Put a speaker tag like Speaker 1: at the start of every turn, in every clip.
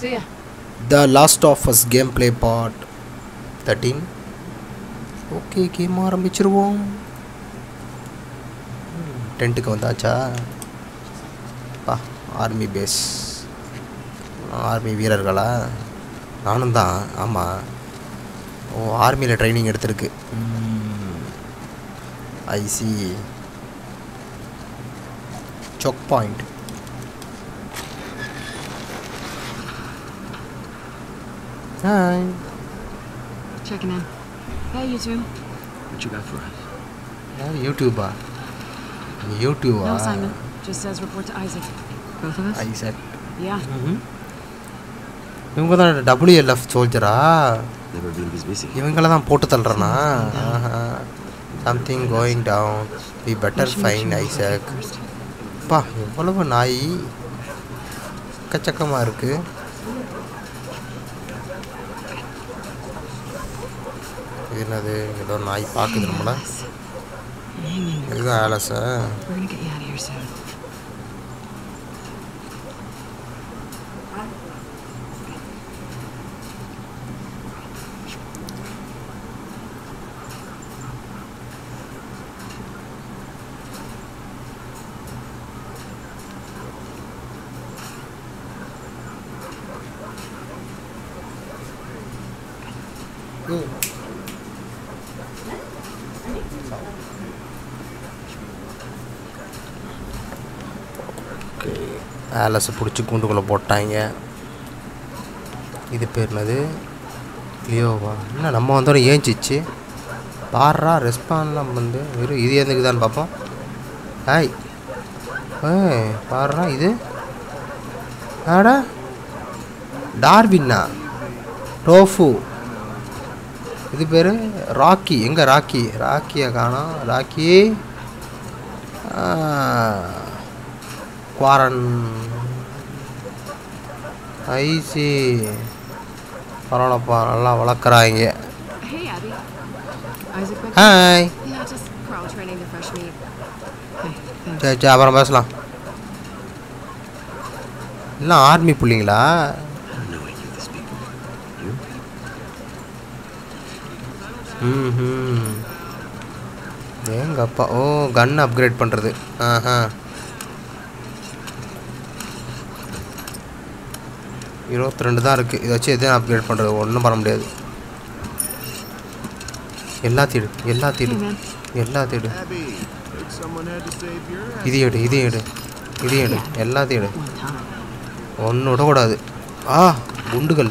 Speaker 1: See ya.
Speaker 2: The last of us game play part thirteen okay game ஆரம்பிச்சிருவோம் டென்ட்டுக்கு வந்தாச்சா? பா ஆர்மி பேஸ் ஆர்மி வீரர்களா? நானும் தான் ஆமாம் ஓ ஆர்மியில் ட்ரைனிங் எடுத்திருக்கு. I see choke point hi
Speaker 1: Checking in. Hey, you two.
Speaker 3: What you got for us?
Speaker 2: யார் யூடியூபா யூடியூபா
Speaker 1: No assignment. Just says report to Isaac. Both of us?
Speaker 2: Isaac
Speaker 1: Yeah.
Speaker 2: இவங்க தான் டபிள்யூஎல்எஃப் சோல்ஜரா. இவங்கள தான் போட்டு தள்ளுறனா something going down
Speaker 1: we better
Speaker 2: find
Speaker 1: Isaac.
Speaker 2: அப்பா எவ்வளவு நாய் எக்கச்சக்கமாக இருக்கு இது என்னது ஏதோ நாய் பார்க்குது நம்மள. இதுதான் ஆலஸா பேலஸை பிடிச்சி கூண்டுக்குள்ளே போட்டாங்க. இது பேர் என்னது? லியோவா? என்ன நம்ம வந்தோட ஏஞ்சிச்சு. பாடுறா ரெஸ்பான்லாம் வந்து வெறும் இது எதுக்குதான்னு பார்ப்போம். ஹாய் ஏ பாடுறா இது? ஆடா டார்வின்னா? டோஃபு. இது பேர்? ராக்கி. எங்கே ராக்கி? ராக்கியை காணோம். ராக்கி. குவாரன். ஐசி பரவாயில்லப்பா நல்லா வளர்க்குறாங்க
Speaker 1: Hey, Abby. Isaac back hi.
Speaker 2: சரி சரி அப்புறம் பேசலாம் எல்லாம் ஆர்மி பிள்ளைங்களா? ம் எங்க அப்பா ஓ கன் அப்கிரேட் பண்ணுறது ஆஹா இருபத்தி ரெண்டு தான் இருக்குது இதை வச்சு எதையும் அப்கிரேட் பண்ணுறது ஒன்றும் பண்ண முடியாது எல்லாத்தையும் எடு எல்லாத்தையும்
Speaker 1: Hey,
Speaker 2: எடு
Speaker 1: man.
Speaker 2: எல்லாத்தையும் எடு. இதையும் எடு இதையும் எடு எல்லாத்தையும் எடு. ஒன்று விடக்கூடாது ஆ குண்டுகள்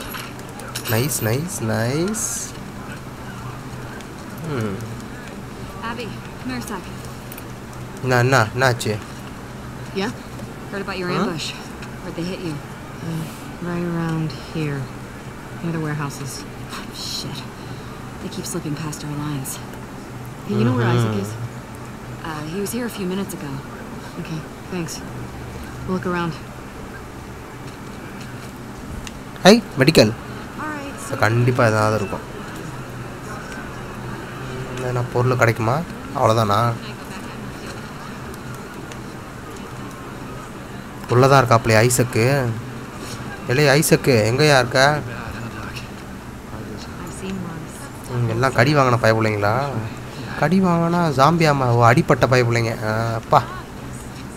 Speaker 2: நைஸ் நைஸ் நைஸ். என்ன என்ன என்னாச்சு
Speaker 1: Yeah? Heard about your
Speaker 2: Huh?
Speaker 1: ambush. Where'd they hit you? right around here. Near the warehouses. Shit. They keep slipping past our lines. Hey, you know where Isaac is? Uh, he was here a few minutes ago. Okay, thanks. We'll look around.
Speaker 2: Hi medical
Speaker 1: Alright, so
Speaker 2: கண்டிப்பாக ஏதாவது இருக்கும் என்ன பொருள் கிடைக்குமா அவ்வளோதானா உள்ளதான் இருக்காப்லையே ஐசக்கு இல்லையே ஐசக்கு எங்கேயா இருக்க? எல்லாம் கடி வாங்கின பயப்பிள்ளைங்களா கடி வாங்கினா ஜாம்பியாமா ஓ அடிப்பட்ட பயப்பிள்ளைங்க அப்பா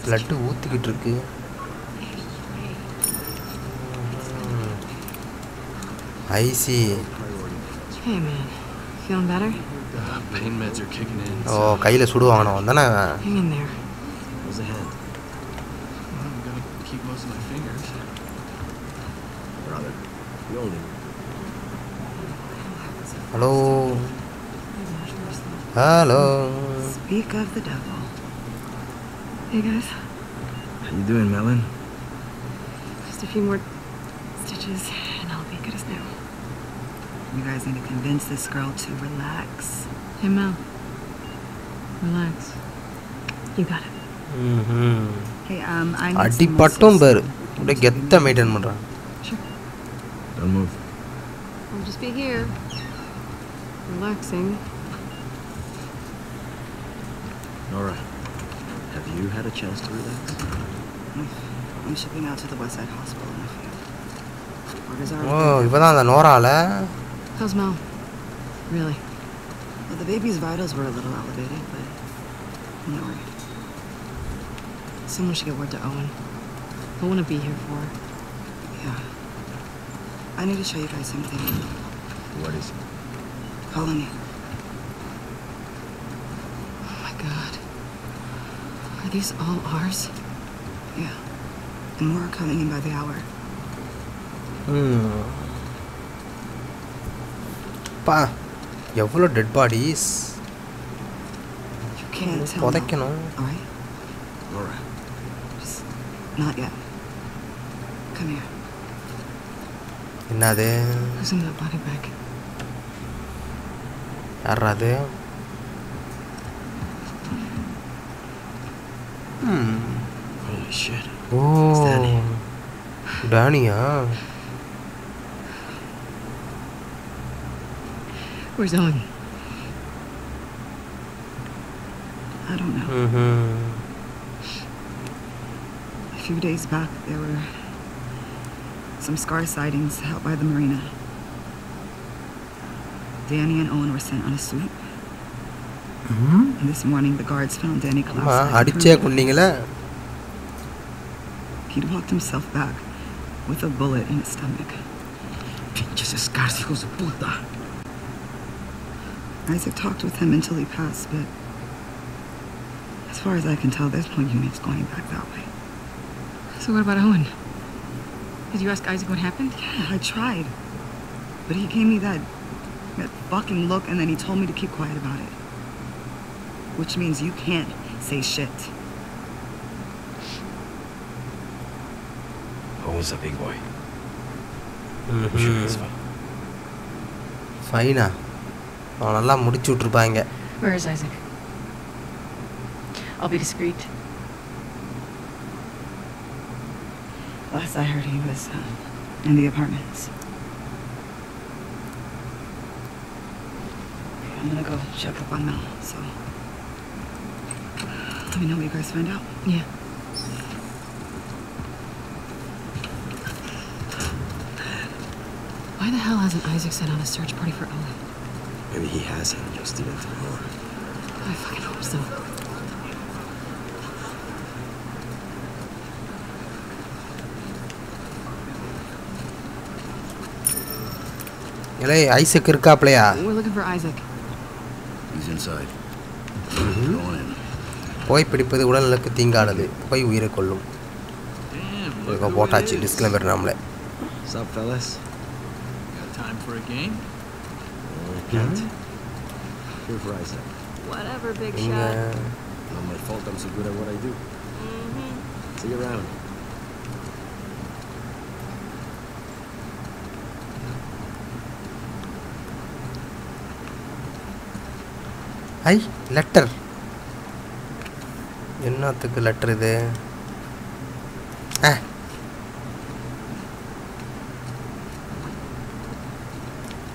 Speaker 2: பிளட்டு ஊற்றிக்கிட்டு இருக்கு. ஐசி. ஓ கையில் சுடு வாங்கினோம் தானே
Speaker 1: Hang in there.
Speaker 3: How's the hand?
Speaker 4: I'm gonna keep most of my fingers.
Speaker 3: Brother. You only.
Speaker 2: Hello hello
Speaker 1: Speak of the devil. Hey, guys.
Speaker 3: How you doing, Melon?
Speaker 1: Just a few more stitches, and I'll be good as new.
Speaker 5: You guys need to convince this girl to relax.
Speaker 1: Hey, Mel. Relax. You got it.
Speaker 2: ம்ஹும்.
Speaker 5: Hey, um, I need some
Speaker 2: அடிப்பட்டும்
Speaker 5: muscles.
Speaker 2: பேர் அப்படியே கெத்த maintain பண்ணுறான்
Speaker 3: don't move.
Speaker 1: I'll just be here. Relaxing.
Speaker 3: Nora, have you had a chance to relax?
Speaker 5: I'm shipping out to the West Side Hospital in a few.
Speaker 2: Oh,
Speaker 5: even
Speaker 2: on the Nora, la?
Speaker 1: How's Mel? Really?
Speaker 5: Well, the baby's vitals were a little elevated, but I'm not worried.
Speaker 1: Someone should get word to Owen. I want to be here for.
Speaker 5: Yeah. I need to show you guys something.
Speaker 3: What is it?
Speaker 5: Follow me.
Speaker 1: Oh my god. Are these all ours?
Speaker 5: Yeah. And more are coming in by the hour.
Speaker 2: ம் பா எவ்வளோ dead bodies
Speaker 5: You can't tell. Mel,
Speaker 2: புதைக்கணும்
Speaker 5: All right?
Speaker 3: Nora,
Speaker 5: Just not yet. Come here.
Speaker 2: என்னது
Speaker 1: Who's in that body bag?
Speaker 2: யாரா அது ம்
Speaker 3: holy shit.
Speaker 2: O டேனியா
Speaker 1: Where's Owen?
Speaker 5: I don't know.
Speaker 2: ம்
Speaker 5: A few days back, there were some scar sightings out by the marina. Danny and Owen were sent on a sweep. This morning, the guards found Danny collapsed. He'd walked himself back with a bullet in his stomach.
Speaker 3: Pinches escarcios de puta.
Speaker 5: Isaac talked with him until he passed, but as far as I can tell, there's no units going back that way.
Speaker 1: So what about Owen? Did you ask Isaac what happened?
Speaker 5: Yeah, I tried. But he gave me that, that fucking look and then he told me to keep quiet about it. Which means you can't say shit.
Speaker 3: Owen's a big boy.
Speaker 2: ம்
Speaker 3: Sure, he's fine.
Speaker 2: ஃபைனா அவன் நல்லா முடிச்சு விட்ருப்பாங்க
Speaker 1: Where is Isaac? I'll be discreet.
Speaker 5: Last I heard, he was uh, in the apartments. I'm gonna go check up on Mel, so. Let me know what you guys find out.
Speaker 1: Yeah. Why the hell hasn't Isaac sent out a search party for Owen?
Speaker 3: Maybe he has and just didn't tell Nora.
Speaker 1: I fucking hope so.
Speaker 2: இல்லை Isaac இருக்காப்லையா
Speaker 1: We're looking for Isaac.
Speaker 3: He's inside. Going in.
Speaker 2: புகைப்பிடிப்பது உடல்நலக்கு தீங்கானது புகை உயிரை
Speaker 6: who
Speaker 2: போட்டாச்சு. Disclaimer நாமளே
Speaker 3: What's up, fellas?
Speaker 6: Got time for a game?
Speaker 3: Can't. Here for Isaac.
Speaker 1: Whatever, big
Speaker 2: நீங்கள்
Speaker 3: Not my fault I'm so good at what I do. See you around.
Speaker 2: I letter என்னத்துக்கு letter இது? ஆ.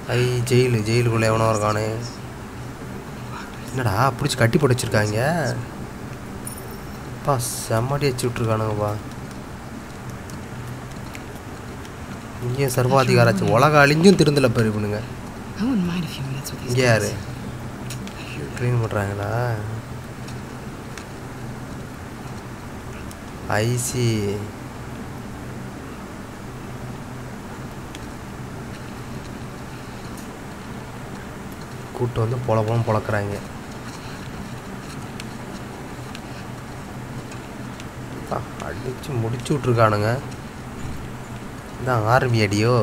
Speaker 2: ஐ jail ஜெயிலுக்குள்ளே எவனோ இருக்கானே. என்னடா பிடிச்சி கட்டி போட்டு வச்சிருக்காங்க. பா செம்மடி வச்சு விட்ருக்கானுங்கப்பா இங்கேயும் சர்வாதிகாராச்சு. உலக அழிஞ்சும் திருந்தல பேர் இவனுங்க.
Speaker 1: I wouldn't
Speaker 2: க்ளீன் பண்ணுறாங்களா ஐசி கூட்டு வந்து பொல பொலம் பொழக்கிறாங்க அடித்து முடிச்சு விட்ருக்கானுங்க இதான் ஆர்மி அடியோ?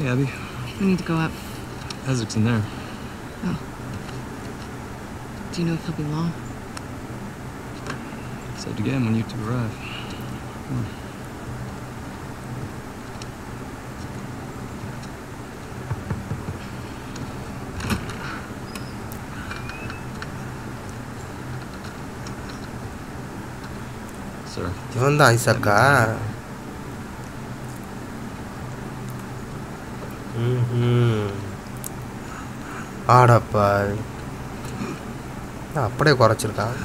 Speaker 6: Hey, Abby.
Speaker 1: We need to go up.
Speaker 6: Isaac's in there. Oh.
Speaker 1: Do you know if he'll be long?
Speaker 6: Said again when you two arrive. Sir.
Speaker 2: Yun, isa. ஆடப்பா அப்படியே குறைச்சிருக்கான்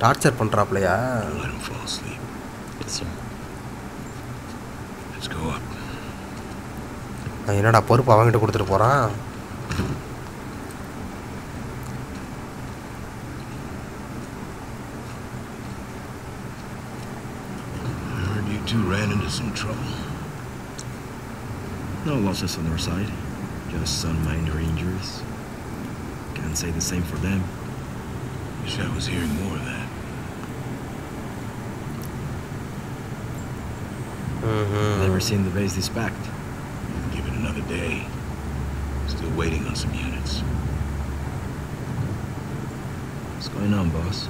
Speaker 2: torture பண்ணுறாப்லையா என்னடா பொறுப்பு அவங்ககிட்ட கொடுத்துட்டு போகிறான்
Speaker 7: Two ran into some trouble.
Speaker 3: No losses on our side. Just some minor injuries. Can't say the same for them.
Speaker 7: Wish I was hearing more of that. Mm-hmm.
Speaker 3: Never seen the base this packed.
Speaker 7: Give it another day. Still waiting on some units.
Speaker 3: What's going on, boss?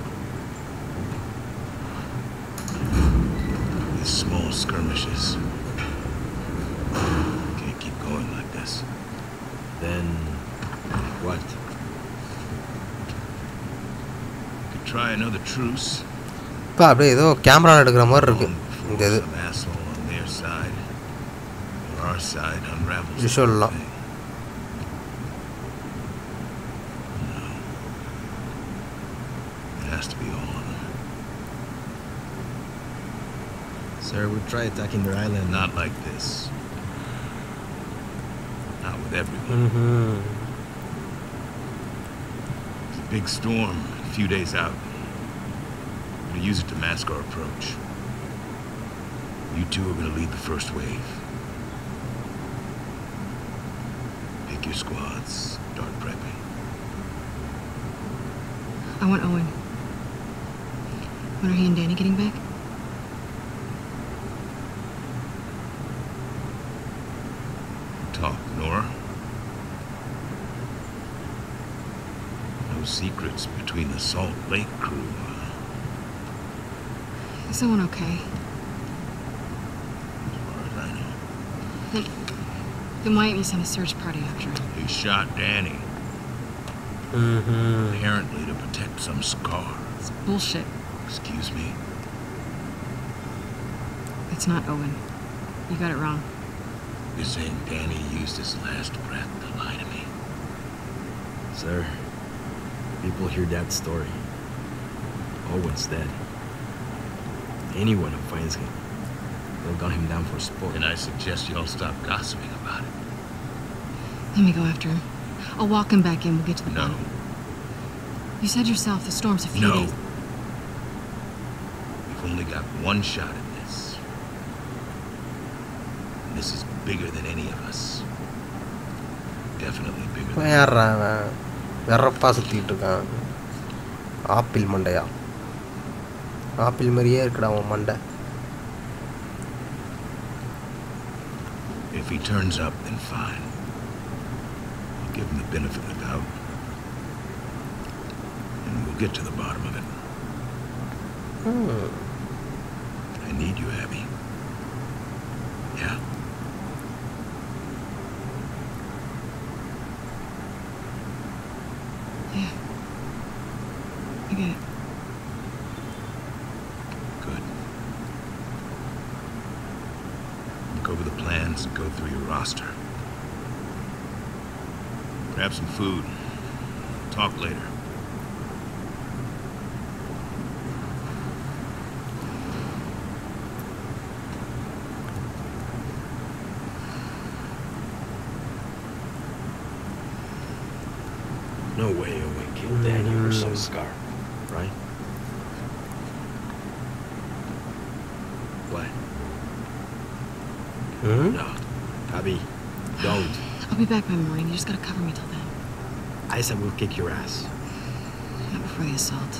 Speaker 7: These small skirmishes. this.
Speaker 3: Then, what?
Speaker 7: Could try another truce.
Speaker 2: இப்போ அப்படியே ஏதோ camera எடுக்கிற மாதிரி இருக்கு
Speaker 7: long before
Speaker 2: இந்த இது
Speaker 7: Some asshole on their side or our side unravels. the
Speaker 2: Visual
Speaker 7: whole
Speaker 2: law.
Speaker 7: thing. No. It has to be all of them.
Speaker 3: Sir, we try attacking their island.
Speaker 7: Not like this. everywhere.
Speaker 2: Mm-hmm.
Speaker 7: It's a big storm, a few days out. We're gonna use it to mask our approach. You two are gonna lead the first wave. Pick your squads, start prepping.
Speaker 8: I want Owen. When are he and Danny getting back?
Speaker 7: Lake Crew.
Speaker 8: Is someone okay?
Speaker 7: As far as I know.
Speaker 8: They, the you sent a search party after him.
Speaker 7: He shot Danny.
Speaker 2: Mm-hmm.
Speaker 7: Apparently to protect some scar.
Speaker 8: It's bullshit.
Speaker 7: Excuse me?
Speaker 8: It's not Owen. You got it wrong.
Speaker 7: You're saying Danny used his last breath to lie to me?
Speaker 3: Sir, people hear that story. Owen's dead. Anyone who finds him, they'll gun him down for sport.
Speaker 7: And I suggest you all stop gossiping about it.
Speaker 8: Let me go after him. I'll walk him back in. We'll get to the
Speaker 7: No.
Speaker 8: bottom. You said yourself the storm's a few
Speaker 7: No.
Speaker 8: days.
Speaker 7: We've only got one shot at this. And this is bigger than any of us. Definitely bigger
Speaker 2: இவன்
Speaker 7: than
Speaker 2: யார்றா அவன் வெறப்பா சுற்றிக்கிட்டு இருக்கான் apple மண்டையா apple மாதிரியே இருக்குடா அவன் மண்டை
Speaker 7: If he turns up, then fine. I'll give him the benefit of the doubt. And we'll get to the bottom of it.
Speaker 2: ம்.
Speaker 7: I need you, Abby.
Speaker 8: be back by morning. You just gotta cover me till then.
Speaker 3: Isaac will kick your ass.
Speaker 8: Not before the assault.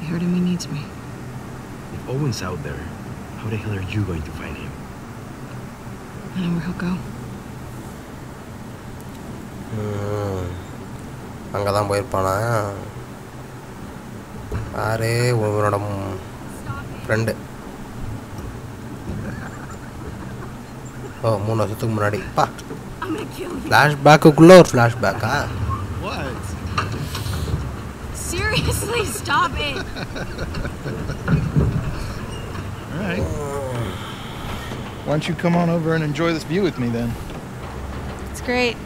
Speaker 8: You heard him. He needs me.
Speaker 3: If Owen's out there, how the hell are you going to find him?
Speaker 8: I know where he'll go.
Speaker 2: அங்கே தான் போயிருப்பானா யாரு உன்னோட friend ஓ மூணு வருஷத்துக்கு முன்னாடி பா
Speaker 8: Flashback or
Speaker 2: glow flashback, huh?
Speaker 3: What?
Speaker 8: Seriously, stop it.
Speaker 9: All right. Why don't you come on over and enjoy this view with me then?
Speaker 1: It's great.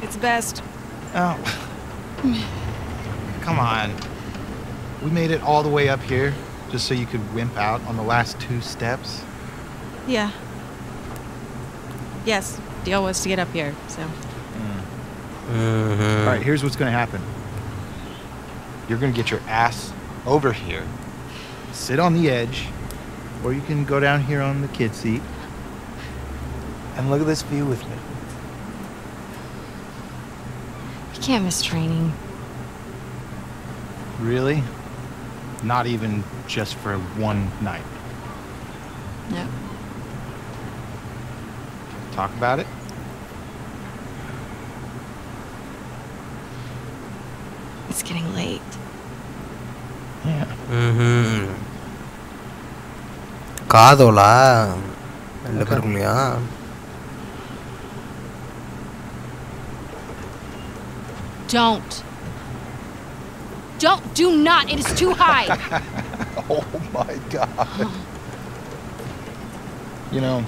Speaker 1: It's best.
Speaker 9: Oh. come on. We made it all the way up here just so you could wimp out on the last two steps?
Speaker 1: Yeah. Yes, deal was to get up here. So.
Speaker 2: Mm.
Speaker 9: All right. Here's what's going to happen. You're going to get your ass over here, sit on the edge, or you can go down here on the kid seat and look at this view with me.
Speaker 8: You can't miss training.
Speaker 9: Really? Not even just for one night.
Speaker 1: No.
Speaker 9: Talk about it.
Speaker 1: It's getting late.
Speaker 9: Yeah.
Speaker 2: ம்ஹும். காதோலா ரெண்டு பேருக்குள்ளயா
Speaker 8: Don't. Don't. Do not. It is too high.
Speaker 9: Oh my god. You know,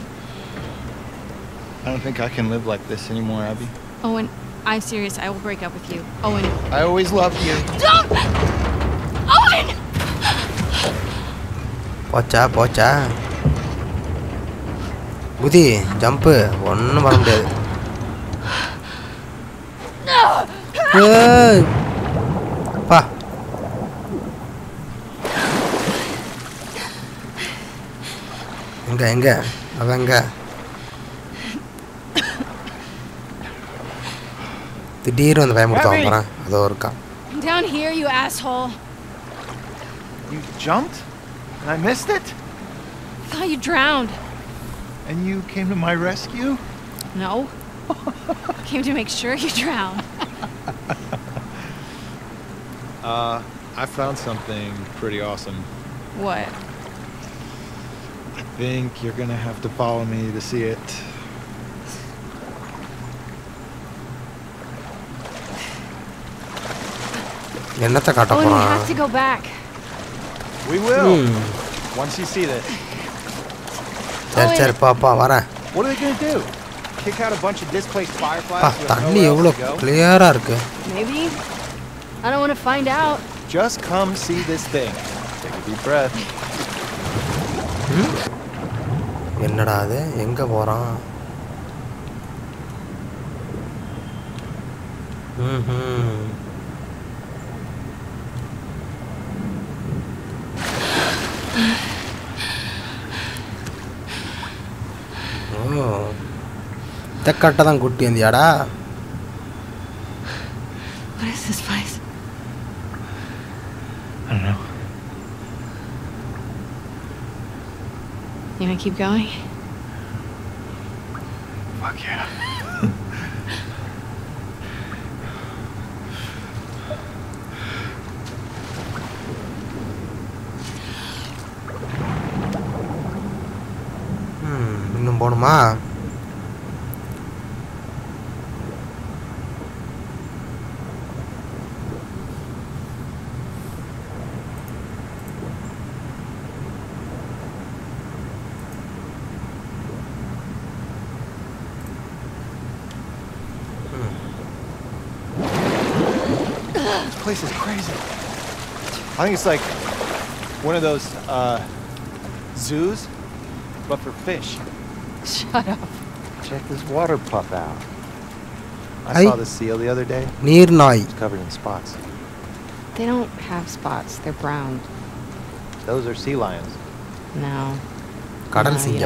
Speaker 9: I don't think I can live like this anymore, Abby.
Speaker 8: Owen, I'm serious. I will break up with you. Owen.
Speaker 9: I always loved you.
Speaker 8: Don't! Owen!
Speaker 2: போச்சா போச்சா குதி jump ஒன்றும் பண்ண முடியாது ஏய். பா எங்க எங்க அவன் எங்க திடீர்னு வந்து பயமுறுத்த போகிறேன் அதோ இருக்கான்
Speaker 8: Down here, you asshole.
Speaker 9: You jumped? And I missed it?
Speaker 8: thought you drowned.
Speaker 9: And you came to my rescue?
Speaker 8: No. Came to make sure you drowned.
Speaker 9: Uh, I found something pretty awesome.
Speaker 1: What?
Speaker 9: I think you're gonna have to follow me to see it.
Speaker 2: என்னத்தை காட்ட
Speaker 8: to back.
Speaker 9: We will.
Speaker 2: Hmm.
Speaker 9: Once you see this.
Speaker 2: சரி சரி பாப்பா வரேன்
Speaker 9: What are they gonna do? Kick out a bunch of displaced fireflies?
Speaker 2: பா தண்ணி
Speaker 9: nowhere
Speaker 2: எவ்வளோ
Speaker 9: else to go?
Speaker 2: கிளியராக இருக்கு
Speaker 8: Maybe. I don't want to find out.
Speaker 9: Just come see this thing. Take a deep breath.
Speaker 2: என்னடா அது எங்கே போகிறான் ம் ஓ தெக்கட்ட தான் குட்டி வந்தியாடா
Speaker 1: What is this place?
Speaker 9: I don't know.
Speaker 1: You wanna keep going?
Speaker 9: Fuck yeah.
Speaker 2: இன்னும் போகணுமா
Speaker 9: think it's like one of those uh, zoos, but for fish.
Speaker 1: Shut up.
Speaker 9: Check this water pup out. I,
Speaker 2: I
Speaker 9: saw the seal the other day.
Speaker 2: Near night.
Speaker 9: It's covered in spots.
Speaker 1: They don't have spots. They're brown.
Speaker 9: Those are sea lions.
Speaker 1: No.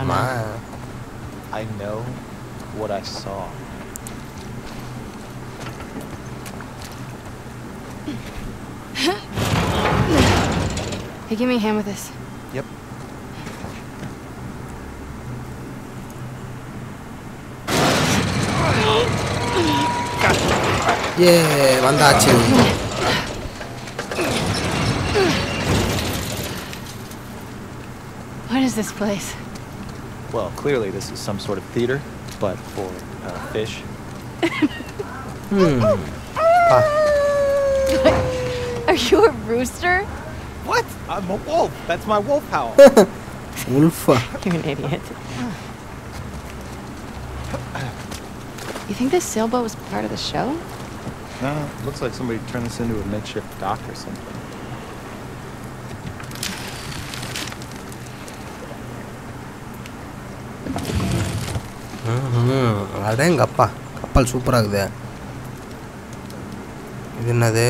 Speaker 1: No,
Speaker 9: I know what I saw.
Speaker 8: Hey, give me a hand with this.
Speaker 9: Yep.
Speaker 2: Yeah, bandachi.
Speaker 8: What is this place?
Speaker 9: Well, clearly this is some sort of theater, but for uh, fish.
Speaker 2: hmm.
Speaker 8: Are you a rooster?
Speaker 9: What? I'm a wolf. That's my wolf howl.
Speaker 2: wolf.
Speaker 1: You're an idiot. You think this sailboat was part of the show?
Speaker 9: No, looks like somebody turned this into a makeshift dock or something.
Speaker 2: அதான் எங்கள் அப்பா கப்பல் சூப்பராக இது என்னது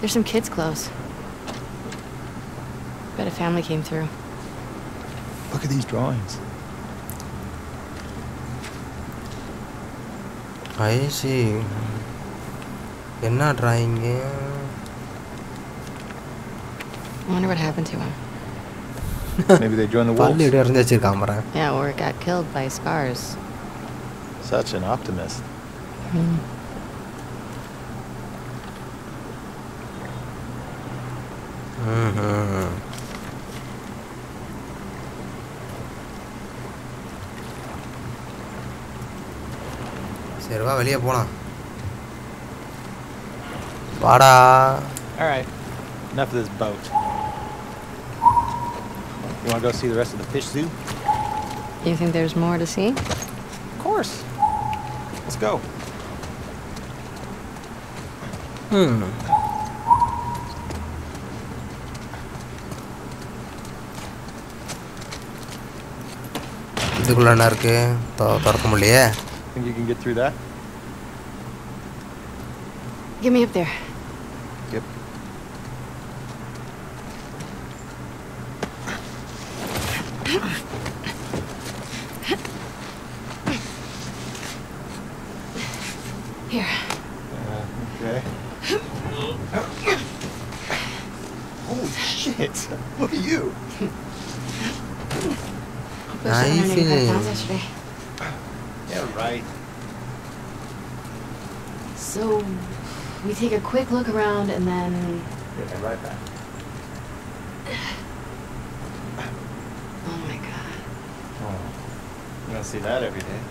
Speaker 1: There's some kids clothes Bet a family came through.
Speaker 9: Look at these drawings.
Speaker 2: I see என்ன drawing
Speaker 1: I wonder what happened to him.
Speaker 9: Maybe they joined the
Speaker 2: பல்லு
Speaker 9: wolves.
Speaker 2: இடம் இருந்து வச்சிருக்கான் பாரு
Speaker 1: Yeah, or got killed by scars.
Speaker 9: Such an optimist.
Speaker 1: Hmm.
Speaker 2: ம்ஹும். வா வெளியே போலாம் வாடா
Speaker 9: All right. Enough of this boat. You want to go see the rest of the fish zoo?
Speaker 1: You think there's more to see?
Speaker 9: Of course. Let's go.
Speaker 2: ம் இதுக்குள்ள என்ன இருக்கு தொ- திறக்க முடியலையே
Speaker 9: Think you can get through that?
Speaker 1: Get me up there.
Speaker 9: Yep.
Speaker 1: Here.
Speaker 9: okay. Holy shit! Look at you.
Speaker 1: Pushed 185
Speaker 2: Nice.
Speaker 1: pounds yesterday.
Speaker 9: Yeah, right.
Speaker 1: So, we take a quick look around and then.
Speaker 9: Yeah, right back.
Speaker 1: Oh my god.
Speaker 9: Oh, you don't see that every day.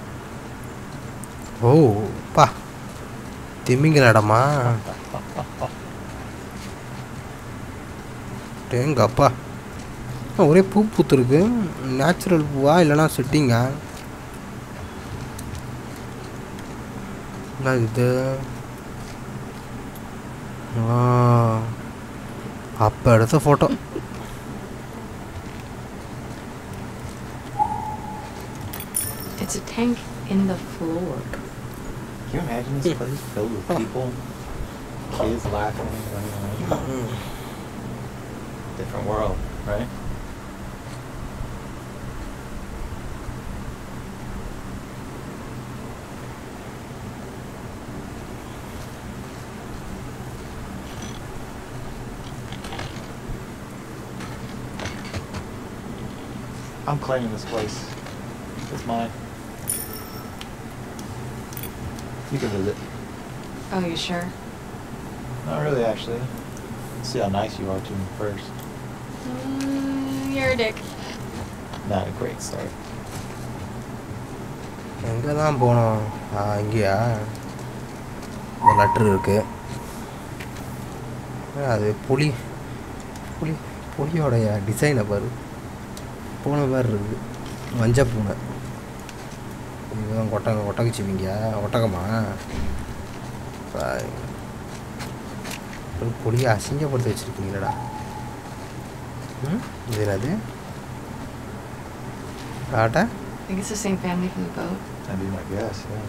Speaker 2: ஓ பா திமிங்கல இடமா டேங்கப்பா ஆ, ஒரே பூ பூத்துருக்கு natural பூவா இல்லைனா செட்டிங்கா என்ன இது ஆ அப்போ எடுத்த photo
Speaker 1: It's a tank in the floor.
Speaker 9: Can you imagine this place filled with people, kids laughing, running around? Different world, right? I'm claiming this place. It's mine. You can visit.
Speaker 1: Oh, you sure?
Speaker 9: Not really, actually. Let's see how nice you are to me first.
Speaker 1: Mm, you're a dick.
Speaker 9: Not a great start.
Speaker 2: எங்கே தான் போனோம் ஆ இங்கேயா ஒரு letter இருக்கு ஆ, அது புலி புலி புலியோடைய டிசைனை பாரு பூனை மாதிரி இருக்கு மஞ்ச பூனை. இதுதான் ஒட்டகம் ஒட்டகச்சிவிங்க ஒட்டகமா? பாரு. ஒரு புலியை அசிங்கப்படுத்தி வச்சிருக்கீங்களடா. இது என்னது? ஆட்டா?
Speaker 1: I think it's the same family from the boat.
Speaker 9: Guess, yeah.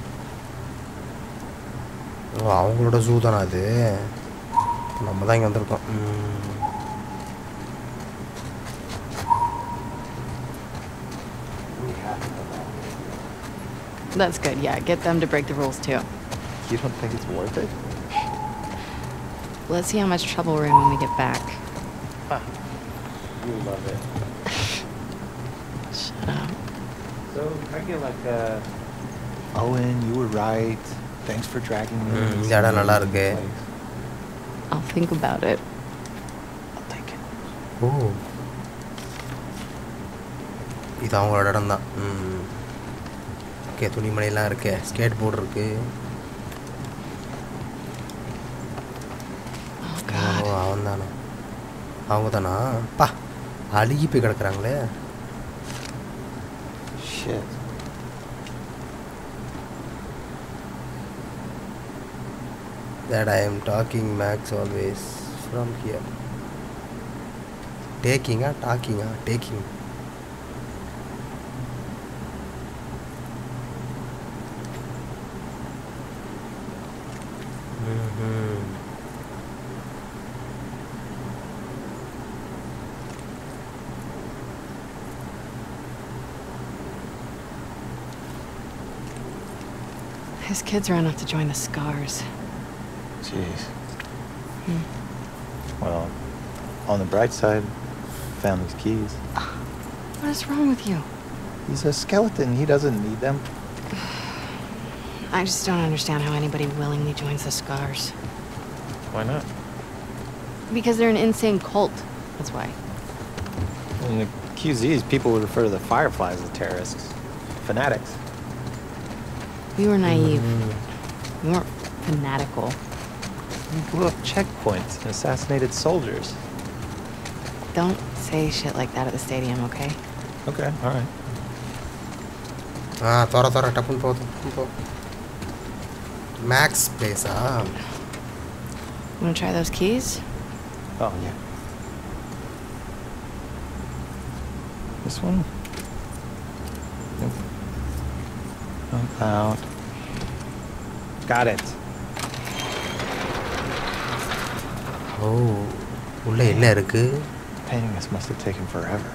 Speaker 2: அவங்களோட ஜூ தானே அது? நம்ம தான் இங்கே வந்திருக்கோம்.
Speaker 1: That's good, yeah. Get them to break the rules too.
Speaker 9: You don't think it's worth it?
Speaker 1: Let's see how much trouble we're in when we get back.
Speaker 9: You love it.
Speaker 1: Shut up.
Speaker 9: So I get like uh Owen, you were right. Thanks for dragging me.
Speaker 2: Mm,
Speaker 9: into
Speaker 2: இந்த இடம்
Speaker 9: some
Speaker 2: நல்லா
Speaker 9: amazing
Speaker 2: இருக்கு.
Speaker 9: place.
Speaker 1: I'll think about it.
Speaker 9: I'll take it.
Speaker 2: ஓ இது அவங்களோட இடம் தான் ம் okay துணிமணிலாம் இருக்கு ஸ்கேட் போர்டு இருக்கு
Speaker 1: Oh
Speaker 2: ஓ
Speaker 1: god.
Speaker 2: அவன் தானா அவங்க தானா பா அழுகி போய் கிடக்குறாங்களே
Speaker 9: Shit.
Speaker 2: that I am talking Max always from here. Taking ah, talking ah, taking. Hmm.
Speaker 1: His kids are enough to join the Scars.
Speaker 9: Jeez. Hmm. Well, on the bright side, found keys.
Speaker 1: What is wrong with you?
Speaker 9: He's a skeleton. He doesn't need them.
Speaker 1: I just don't understand how anybody willingly joins the Scars.
Speaker 9: Why not?
Speaker 1: Because they're an insane cult. That's why.
Speaker 9: In the QZs, people would refer to the Fireflies as terrorists. Fanatics.
Speaker 1: We were naive. Mm-hmm. Mm. We weren't fanatical.
Speaker 9: We blew up checkpoints and assassinated soldiers.
Speaker 1: Don't say shit like that at the stadium, okay?
Speaker 9: Okay, alright.
Speaker 2: Ah, tora tora tapun po, tapun po. Max place.
Speaker 1: Ah. Want to try those keys?
Speaker 9: Oh yeah. This one. Nope. Not out. Got it.
Speaker 2: Oh.
Speaker 9: Painting this must have taken forever.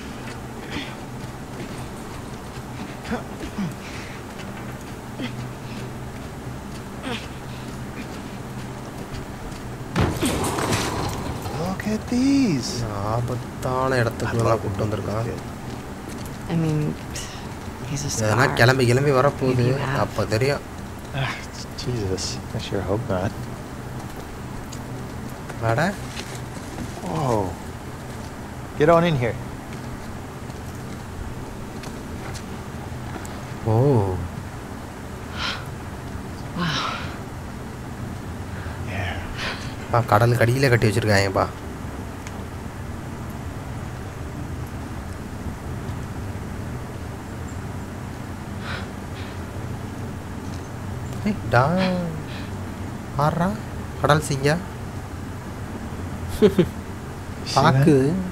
Speaker 9: Look at these.
Speaker 2: ஆபத்தான இடத்துக்குலாம் கூப்பிட்டு வந்திருக்கான்
Speaker 1: I mean, he's a
Speaker 2: எதனா
Speaker 1: scar.
Speaker 2: கிளம்பி கிளம்பி வரப்போகுது
Speaker 1: Maybe you have.
Speaker 2: அப்போ தெரியும்
Speaker 9: Ah, Jesus. I sure hope not.
Speaker 2: அட
Speaker 9: Whoa. Get on in here.
Speaker 2: O
Speaker 9: Yeah.
Speaker 2: பா கடலுக்கு அடியிலே கட்டி வச்சிருக்காங்கப்பா ஏய், டா ஆறா கடல் சிங்கா பாக்கு
Speaker 9: that?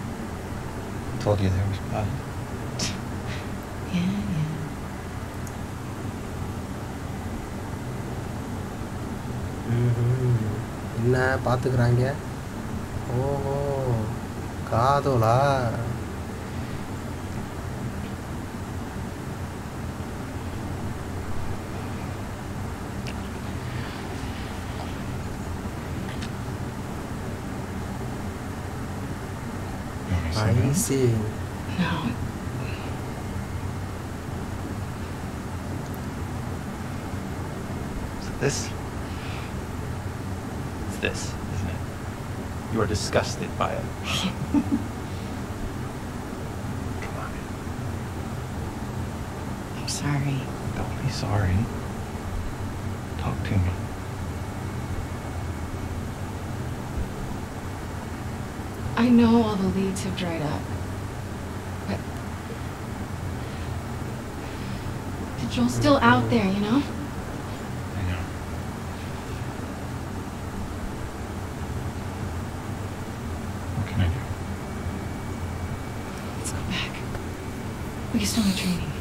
Speaker 9: Told you there was blood.
Speaker 1: Yeah, yeah.
Speaker 2: ம்ஹும். என்ன பார்த்துக்கிறாங்க ஓஹோ காதோலா
Speaker 9: want me to sit down?
Speaker 1: No.
Speaker 9: So this. It's this, isn't it? You are disgusted by it. Come on.
Speaker 1: I'm sorry.
Speaker 9: Don't be sorry. Talk to me.
Speaker 1: I know all the leads have dried up. But. Joel's still out there, you know?
Speaker 9: I know. What can I do?
Speaker 1: Let's go back. We can still be training.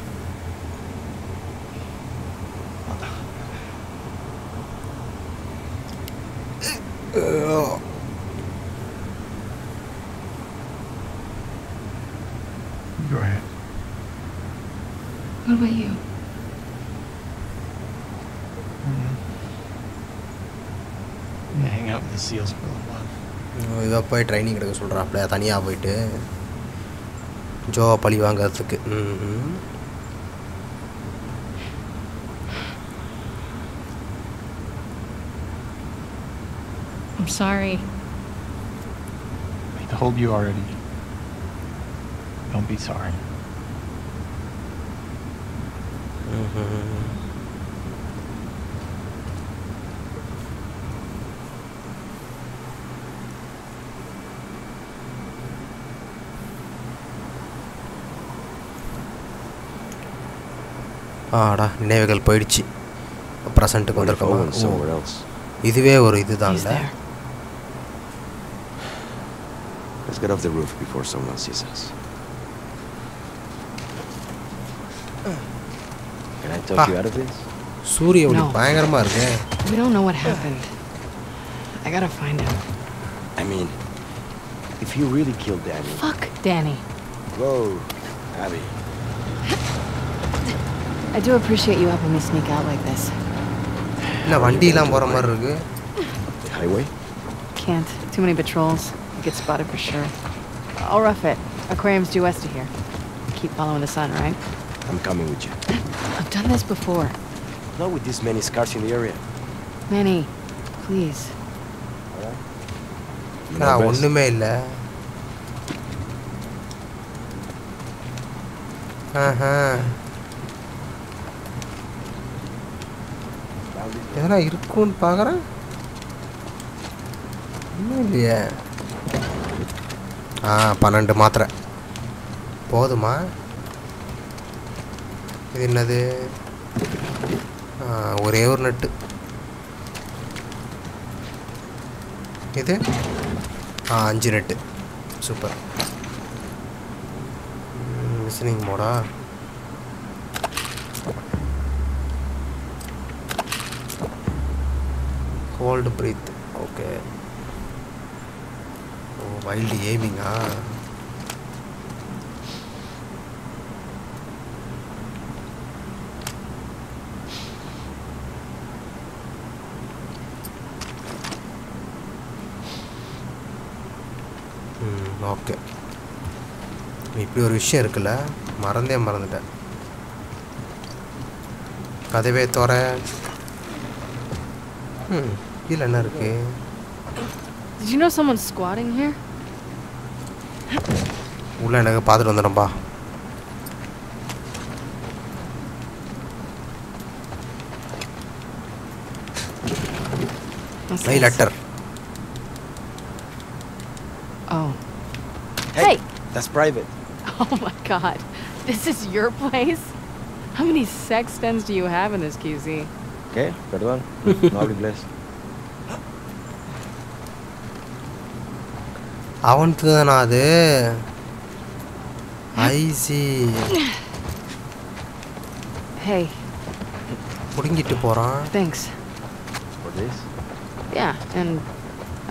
Speaker 9: While.
Speaker 2: இவ போய் training எடுக்க சொல்கிறாப்புல தனியாக போயிட்டு ஜோவை பழி வாங்குறதுக்கு ம்
Speaker 1: I'm sorry.
Speaker 9: told you already. Don't be sorry.
Speaker 2: ஆடா நினைவுகள் போயிடுச்சு ப்ரெசண்ட்டுக்கு
Speaker 3: What if
Speaker 2: வந்திருக்கோமா
Speaker 3: Owen's somewhere else?
Speaker 2: இதுவே ஒரு
Speaker 1: He's
Speaker 2: இதுதான்ல
Speaker 1: there.
Speaker 3: Let's get off the roof before someone sees us. Can I talk
Speaker 2: Ah.
Speaker 3: you out of this?
Speaker 2: சூரிய ஒளி
Speaker 1: No.
Speaker 2: பயங்கரமாக இருக்கு
Speaker 1: We don't know what happened. I gotta find him.
Speaker 3: I mean, if you really killed Danny.
Speaker 1: Fuck Danny.
Speaker 3: Whoa, Abby.
Speaker 1: I do appreciate you helping me sneak out like this.
Speaker 2: இல்லை வண்டியெலாம் போகிற மாதிரி இருக்கு
Speaker 3: The highway?
Speaker 1: Can't. Too many patrols. Get spotted for sure. I'll rough it. Aquarium's due west of here. Keep following the sun, right?
Speaker 3: I'm coming with you.
Speaker 1: I've done this before.
Speaker 3: Not with this many scars in the area.
Speaker 1: Manny, please.
Speaker 3: You
Speaker 2: ah
Speaker 3: know best.
Speaker 2: ஒன்றுமே இல்லை ஆஹா எதனா இருக்கும்னு பார்க்குறேன். இல்லையே. ஆ பன்னெண்டு மாத்திரை. போதுமா? இது என்னது? ஒரே ஒரு நட்டு. இது? ஆ அஞ்சு நெட்டு. சூப்பர். லிசனிங் மோடா ஹோல்டு பிரீத் ஓகே ஓ வைல்டு ஏமிங்கா ம் ஓகே இப்படி ஒரு விஷயம் இருக்குல்ல? மறந்தே மறந்துட்டேன். கதவே தோற ம் hmm. கீழே என்ன இருக்கு
Speaker 1: Did you know someone's squatting here?
Speaker 2: உள்ள எனக்கு பார்த்துட்டு வந்துடும்பா
Speaker 1: What's
Speaker 2: my
Speaker 1: this?
Speaker 2: Letter
Speaker 1: Oh.
Speaker 3: Hey,
Speaker 1: Hey!
Speaker 3: that's private.
Speaker 1: Oh my god. This is your place? How many sextons do you have in this QZ?
Speaker 3: ¿Qué? Perdón. No hablo inglés.
Speaker 2: அவனுக்கு தானா அது IC
Speaker 1: Hey,
Speaker 2: பிடுங்கிட்டு போகிறான்
Speaker 1: thanks.
Speaker 3: For this?
Speaker 1: Yeah, and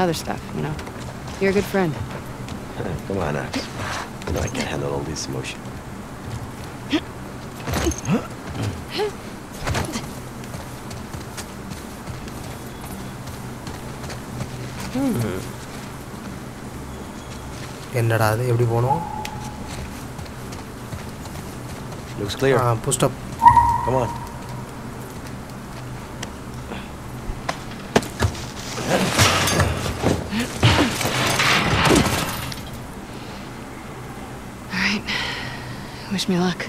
Speaker 1: other stuff, you know. You're a good friend.
Speaker 3: Come on, Ax. You know I can't handle all this emotion.
Speaker 2: என்னடா அது எப்படி போகணும்
Speaker 3: Looks clear.
Speaker 2: புஸ்டப்
Speaker 3: Come on.
Speaker 1: All right. Wish me luck.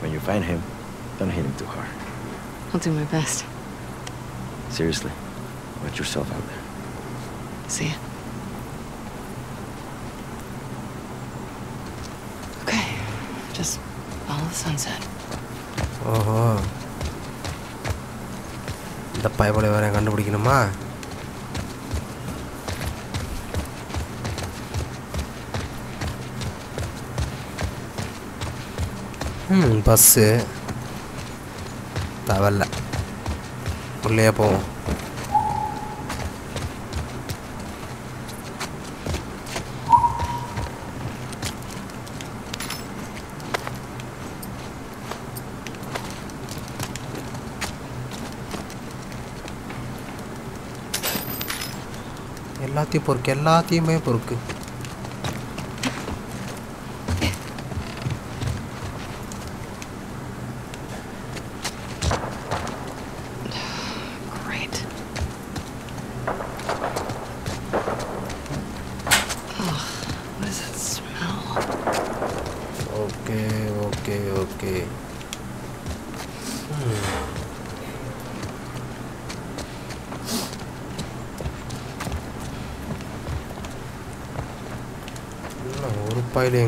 Speaker 3: When you find him, don't hit him too hard.
Speaker 1: I'll do my best.
Speaker 3: Seriously. Watch yourself out there.
Speaker 1: See ya. The sunset.
Speaker 2: ஓஹோ. இந்த பயப்பட வேற கண்டுபிடிக்கணுமா? ம் bus. தேவையில்ல உள்ளே போவோம் எல்லாத்தையும் பொறுக்கு எல்லாத்தையுமே பொறுக்கு.